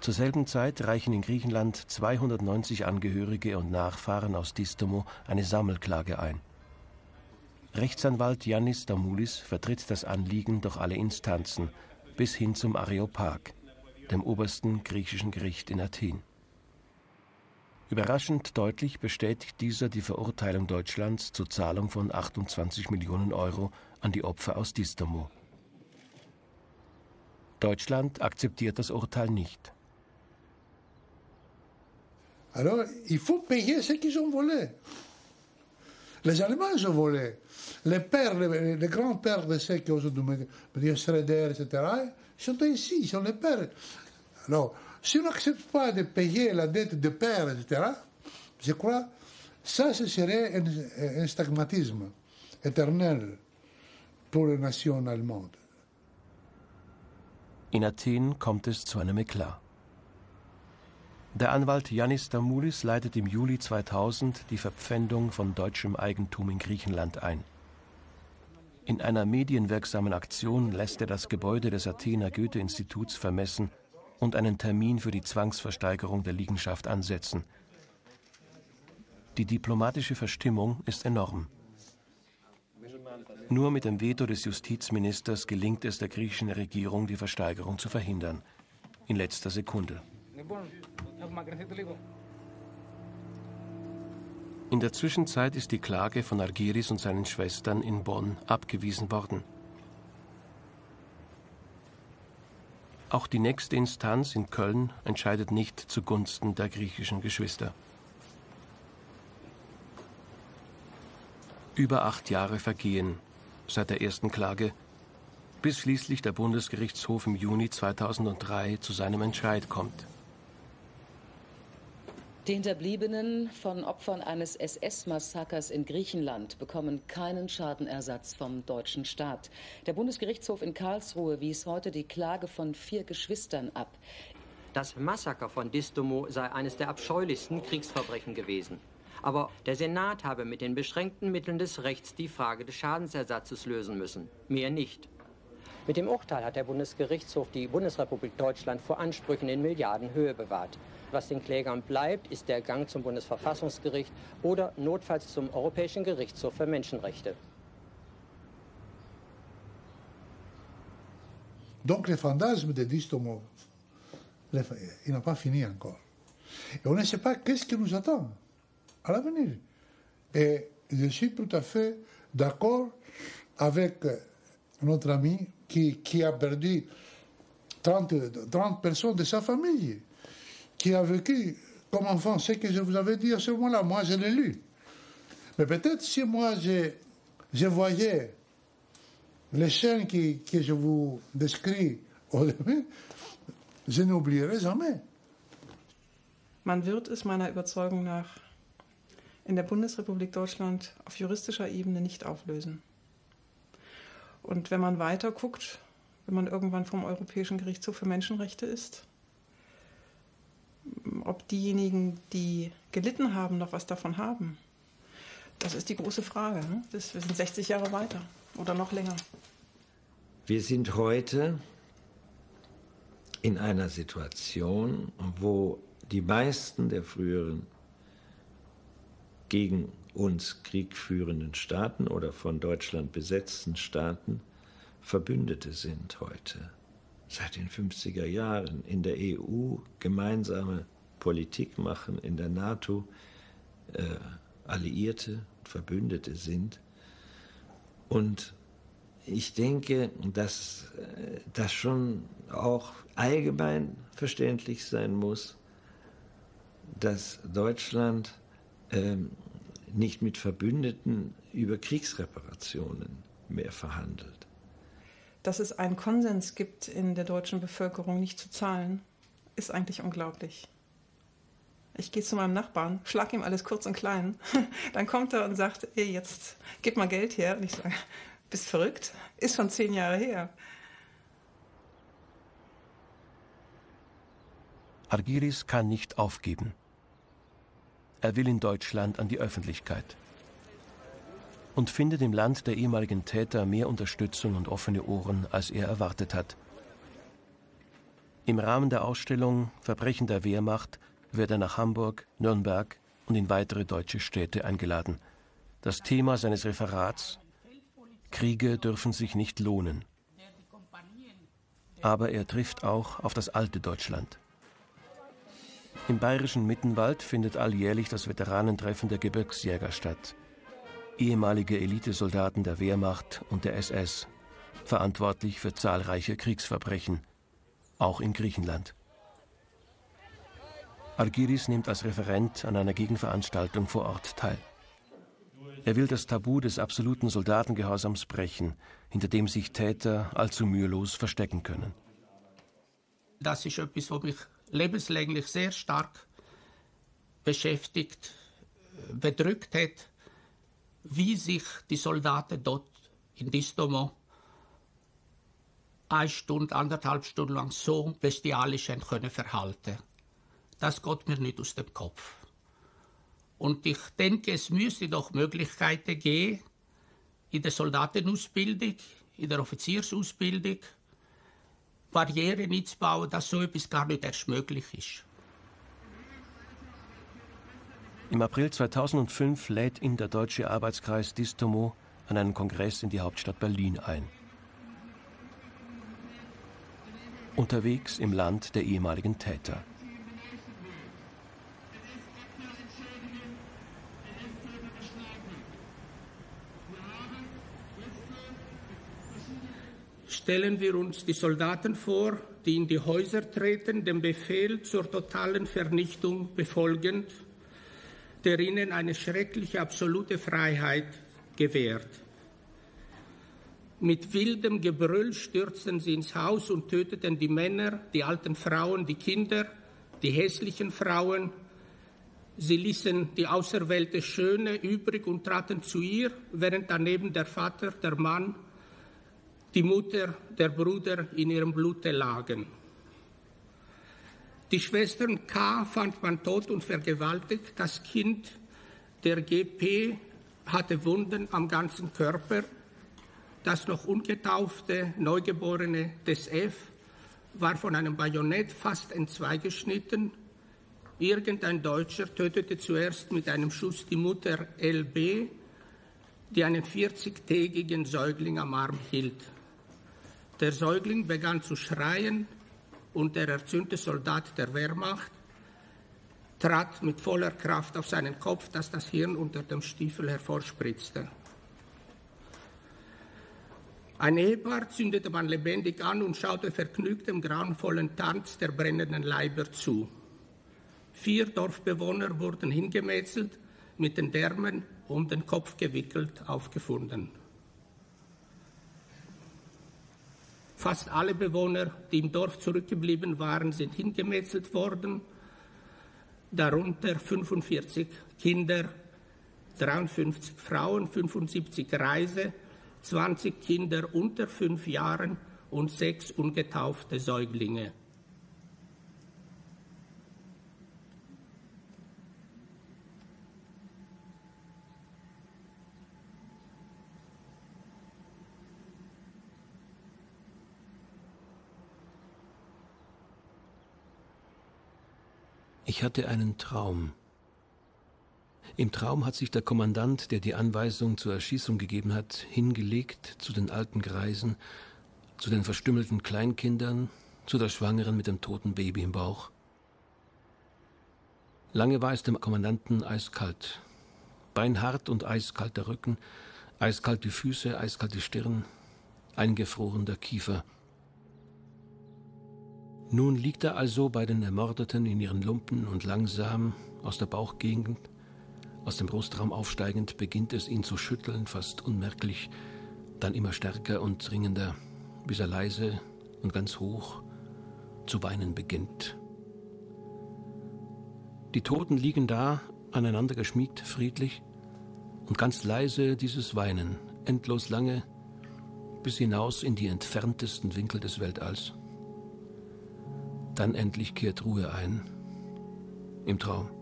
Zur selben Zeit reichen in Griechenland 290 Angehörige und Nachfahren aus Distomo eine Sammelklage ein. Rechtsanwalt Yannis Damoulis vertritt das Anliegen durch alle Instanzen bis hin zum Areopag, dem obersten griechischen Gericht in Athen. Überraschend deutlich bestätigt dieser die Verurteilung Deutschlands zur Zahlung von 28 Millionen Euro an die Opfer aus Distomo. Deutschland akzeptiert das Urteil nicht. Alors, il faut payer ce qu'ils ont volé. Les Allemands ont volé. Les pères, les, grands-pères de ceux qui ont dit Schroeder, etc., sont ici, sont les pères. Alors, si on n'accepte pas de payer la dette de père, etc., je crois, ça, ce serait un, un stigmatisme éternel In Athen kommt es zu einem Eklat. Der Anwalt Yannis Damoulis leitet im Juli 2000 die Verpfändung von deutschem Eigentum in Griechenland ein. In einer medienwirksamen Aktion lässt er das Gebäude des Athener Goethe-Instituts vermessen und einen Termin für die Zwangsversteigerung der Liegenschaft ansetzen. Die diplomatische Verstimmung ist enorm. Nur mit dem Veto des Justizministers gelingt es der griechischen Regierung, die Versteigerung zu verhindern. In letzter Sekunde. In der Zwischenzeit ist die Klage von Argiris und seinen Schwestern in Bonn abgewiesen worden. Auch die nächste Instanz in Köln entscheidet nicht zugunsten der griechischen Geschwister. Über acht Jahre vergehen seit der ersten Klage, bis schließlich der Bundesgerichtshof im Juni 2003 zu seinem Entscheid kommt. Die Hinterbliebenen von Opfern eines SS-Massakers in Griechenland bekommen keinen Schadenersatz vom deutschen Staat. Der Bundesgerichtshof in Karlsruhe wies heute die Klage von vier Geschwistern ab. Das Massaker von Distomo sei eines der abscheulichsten Kriegsverbrechen gewesen. Aber der Senat habe mit den beschränkten Mitteln des Rechts die Frage des Schadensersatzes lösen müssen. Mehr nicht. Mit dem Urteil hat der Bundesgerichtshof die Bundesrepublik Deutschland vor Ansprüchen in Milliardenhöhe bewahrt. Was den Klägern bleibt, ist der Gang zum Bundesverfassungsgericht oder notfalls zum Europäischen Gerichtshof für Menschenrechte. Donc les fantasmes de Distomo, il n'a pas fini encore. Et on ne sait pas qu'est-ce qui nous attend à l'avenir. Et je suis tout à fait d'accord avec notre ami qui, a perdu 30, 30 personnes de sa famille qui a vécu comme enfant ce que je vous avais dit à ce moment-là. Moi, je l'ai lu. Mais peut-être si moi, je, je voyais les scènes qui, que je vous décris au début, je n'oublierai jamais. Man wird es meiner Überzeugung nach in der Bundesrepublik Deutschland auf juristischer Ebene nicht auflösen. Und wenn man weiter guckt, wenn man irgendwann vom Europäischen Gerichtshof für Menschenrechte ist, ob diejenigen, die gelitten haben, noch was davon haben. Das ist die große Frage. Ne? Das, wir sind 60 Jahre weiter oder noch länger. Wir sind heute in einer Situation, wo die meisten der früheren gegen uns Krieg führenden Staaten oder von Deutschland besetzten Staaten Verbündete sind heute seit den 50er Jahren in der EU gemeinsame Politik machen, in der NATO äh, Alliierte und Verbündete sind. Und ich denke, dass äh, das schon auch allgemein verständlich sein muss, dass Deutschland ähm, nicht mit Verbündeten über Kriegsreparationen mehr verhandelt dass es einen Konsens gibt in der deutschen Bevölkerung, nicht zu zahlen, ist eigentlich unglaublich. Ich gehe zu meinem Nachbarn, schlag ihm alles kurz und klein. Dann kommt er und sagt, ey, jetzt gib mal Geld her. Und ich sage, bist verrückt? Ist schon zehn Jahre her. Argiris kann nicht aufgeben. Er will in Deutschland an die Öffentlichkeit und findet im Land der ehemaligen Täter mehr Unterstützung und offene Ohren, als er erwartet hat. Im Rahmen der Ausstellung Verbrechen der Wehrmacht wird er nach Hamburg, Nürnberg und in weitere deutsche Städte eingeladen. Das Thema seines Referats Kriege dürfen sich nicht lohnen. Aber er trifft auch auf das alte Deutschland. Im bayerischen Mittenwald findet alljährlich das Veteranentreffen der Gebirgsjäger statt ehemalige Elitesoldaten der Wehrmacht und der SS, verantwortlich für zahlreiche Kriegsverbrechen, auch in Griechenland. Argiris nimmt als Referent an einer Gegenveranstaltung vor Ort teil. Er will das Tabu des absoluten Soldatengehorsams brechen, hinter dem sich Täter allzu mühelos verstecken können. Das ist etwas, was mich lebenslänglich sehr stark beschäftigt, bedrückt hat wie sich die Soldaten dort in Distomo eine Stunde, anderthalb Stunden lang so bestialisch können verhalten. Das geht mir nicht aus dem Kopf. Und ich denke, es müsste doch Möglichkeiten geben, in der Soldatenausbildung, in der Offiziersausbildung, Barrieren einzubauen, dass so etwas gar nicht erst möglich ist. Im April 2005 lädt ihn der Deutsche Arbeitskreis Distomo an einen Kongress in die Hauptstadt Berlin ein. Unterwegs im Land der ehemaligen Täter. Stellen wir uns die Soldaten vor, die in die Häuser treten, den Befehl zur totalen Vernichtung befolgend, der ihnen eine schreckliche absolute Freiheit gewährt. Mit wildem Gebrüll stürzten sie ins Haus und töteten die Männer, die alten Frauen, die Kinder, die hässlichen Frauen. Sie ließen die auserwählte Schöne übrig und traten zu ihr, während daneben der Vater, der Mann, die Mutter, der Bruder in ihrem Blute lagen. Die Schwestern K. fand man tot und vergewaltigt. Das Kind der GP hatte Wunden am ganzen Körper. Das noch ungetaufte Neugeborene des F war von einem Bajonett fast entzweigeschnitten. Irgendein Deutscher tötete zuerst mit einem Schuss die Mutter LB, die einen 40-tägigen Säugling am Arm hielt. Der Säugling begann zu schreien und der erzürnte Soldat der Wehrmacht trat mit voller Kraft auf seinen Kopf, dass das Hirn unter dem Stiefel hervorspritzte. Ein Ehepaar zündete man lebendig an und schaute vergnügt dem grauenvollen Tanz der brennenden Leiber zu. Vier Dorfbewohner wurden hingemetzelt, mit den Därmen um den Kopf gewickelt aufgefunden. Fast alle Bewohner, die im Dorf zurückgeblieben waren, sind hingemetzelt worden, darunter 45 Kinder, 53 Frauen, 75 Reise, 20 Kinder unter fünf Jahren und sechs ungetaufte Säuglinge. Ich hatte einen Traum. Im Traum hat sich der Kommandant, der die Anweisung zur Erschießung gegeben hat, hingelegt zu den alten Greisen, zu den verstümmelten Kleinkindern, zu der Schwangeren mit dem toten Baby im Bauch. Lange war es dem Kommandanten eiskalt. Beinhart und eiskalt der Rücken, eiskalt die Füße, eiskalt die Stirn, eingefroren der Kiefer. Nun liegt er also bei den Ermordeten in ihren Lumpen und langsam aus der Bauchgegend, aus dem Brustraum aufsteigend, beginnt es ihn zu schütteln, fast unmerklich, dann immer stärker und dringender, bis er leise und ganz hoch zu weinen beginnt. Die Toten liegen da, aneinander geschmiegt, friedlich, und ganz leise dieses Weinen, endlos lange, bis hinaus in die entferntesten Winkel des Weltalls. Dann endlich kehrt Ruhe ein. Im Traum.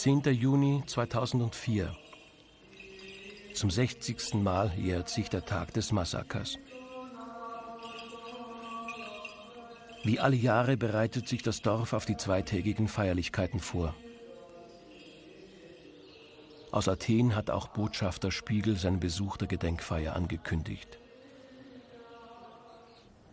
Zehnter Juni 2004. Zum 60. Mal jährt sich der Tag des Massakers. Wie alle Jahre bereitet sich das Dorf auf die zweitägigen Feierlichkeiten vor. Aus Athen hat auch Botschafter Spiegel seinen Besuch der Gedenkfeier angekündigt.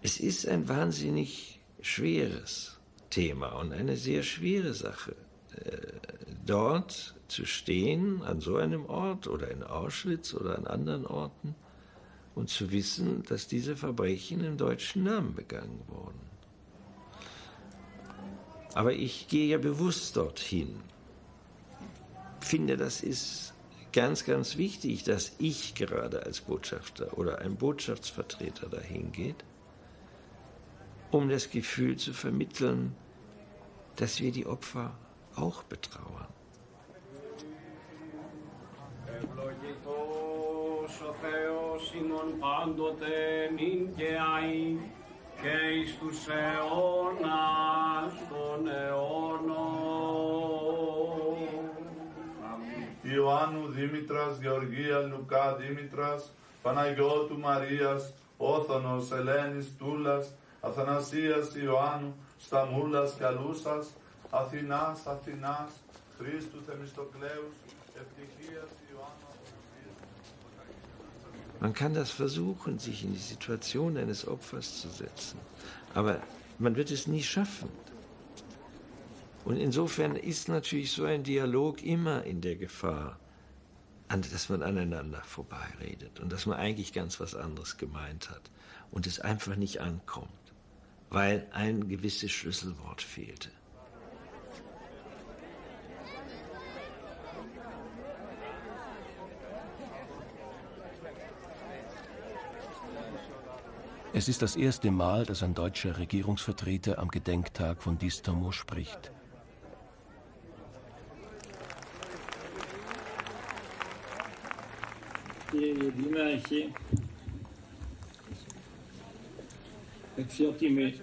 Es ist ein wahnsinnig schweres Thema und eine sehr schwere Sache, äh, dort zu stehen, an so einem Ort oder in Auschwitz oder an anderen Orten und zu wissen, dass diese Verbrechen im deutschen Namen begangen wurden. Aber ich gehe ja bewusst dorthin. Finde, das ist ganz, ganz wichtig, dass ich gerade als Botschafter oder ein Botschaftsvertreter dahin geht, um das Gefühl zu vermitteln, dass wir die Opfer auch betrauern. Ευλογητός ο Θεός ημών πάντοτε νυν και αΐ και εις τους αιώνας των αιώνων. Ιωάννου Δήμητρας, Γεωργία Λουκά Δήμητρας, Παναγιώτου Μαρίας, Όθωνος Ελένης Τούλας, Αθανασίας Ιωάννου, Σταμούλας καλούσας, Αθηνάς, Αθηνάς, Χρήστου Θεμιστοκλέους, Ευτυχίας Ιωάννα. Man kann das versuchen, sich in die Situation eines Opfers zu setzen, aber man wird es nie schaffen. Und insofern ist natürlich so ein Dialog immer in der Gefahr, dass man aneinander vorbeiredet und dass man eigentlich ganz was anderes gemeint hat und es einfach nicht ankommt, weil ein gewisses Schlüsselwort fehlte. Es ist das erste Mal, dass ein deutscher Regierungsvertreter am Gedenktag von Distomo spricht. Κύριε Δήμαρχε, αξιότιμοι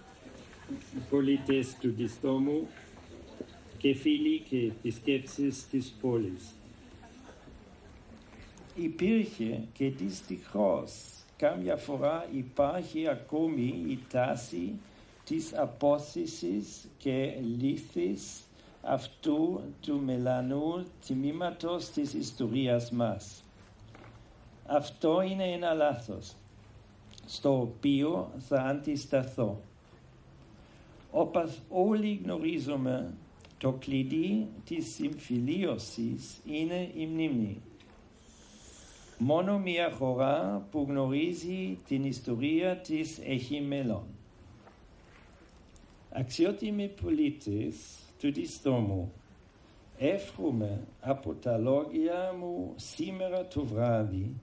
πολίτες του Διστόμου και φίλοι και επισκέψεις της πόλης. Υπήρχε και δυστυχώς κάμια φορά υπάρχει ακόμη η τάση της απόστασης και λύθης αυτού του μελανού τιμήματος της ιστορίας μας. Αυτό είναι ένα λάθος, στο οποίο θα αντισταθώ. Όπως όλοι γνωρίζουμε, το κλειδί της συμφιλίωσης είναι η μνήμη. Μόνο μια χώρα που γνωρίζει την ιστορία της έχει μέλλον. Αξιότιμοι πολίτες του Διστόμου, εύχομαι από τα λόγια μου σήμερα το βράδυ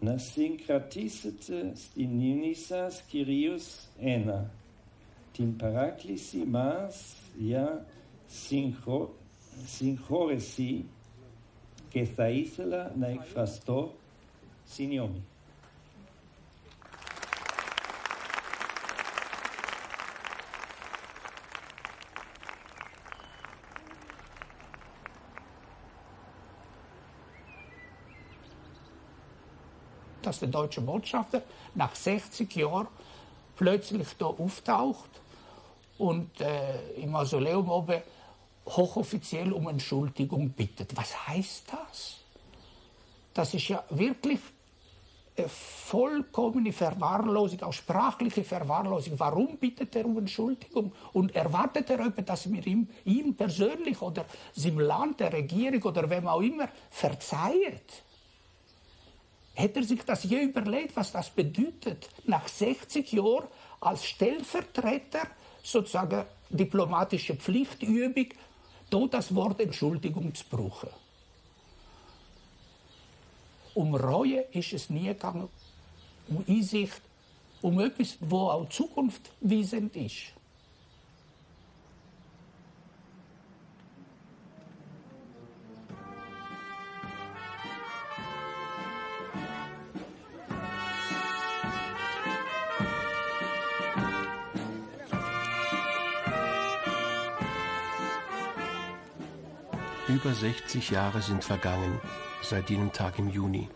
να συγκρατήσετε στην μνήμη σας κυρίως ένα, την παράκληση μας για συγχω... συγχώρεση και θα ήθελα να εκφραστώ Siniomi. dass der deutsche Botschafter nach 60 Jahren plötzlich da auftaucht und äh, im Mausoleum oben hochoffiziell um Entschuldigung bittet. Was heißt das? Das ist ja wirklich vollkommene Verwahrlosung, auch sprachliche Verwahrlosung. Warum bittet er um Entschuldigung? Und erwartet er dass wir ihm, ihm persönlich oder seinem Land, der Regierung oder wem auch immer verzeiht? Hätte er sich das je überlegt, was das bedeutet, nach 60 Jahren als Stellvertreter sozusagen diplomatische Pflichtübung, da das Wort Entschuldigung zu brauchen? Um Reue ist es nie gegangen, um Einsicht, um etwas, wo auch zukunftsweisend ist. Über 60 Jahre sind vergangen seit jenem Tag im Juni.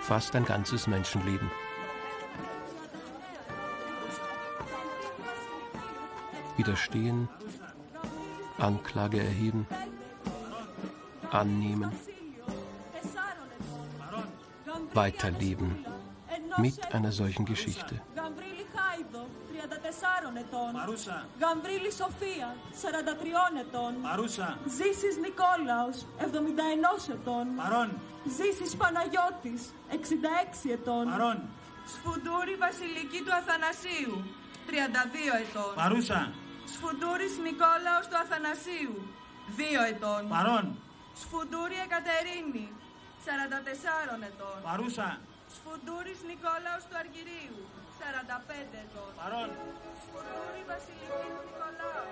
Fast ein ganzes Menschenleben. Widerstehen, Anklage erheben, annehmen, weiterleben mit einer solchen Geschichte. 44 ετών. Παρούσα. Γαμβρίλη Σοφία, 43 ετών. Παρούσα. Ζήσης Νικόλαος, 71 ετών. Παρόν. Ζήσης Παναγιώτης, 66 ετών. Παρόν. Σφουντούρη Βασιλική του Αθανασίου, 32 ετών. Παρούσα. Σφουντούρης Νικόλαος του Αθανασίου, 2 ετών. Παρόν. Σφουντούρη Εκατερίνη, 44 ετών. Παρούσα. Σφουντούρης Νικόλαος του Αργυρίου, 45 ετών. Παρόν. Σφουντούρη Βασιλική του Νικολάου,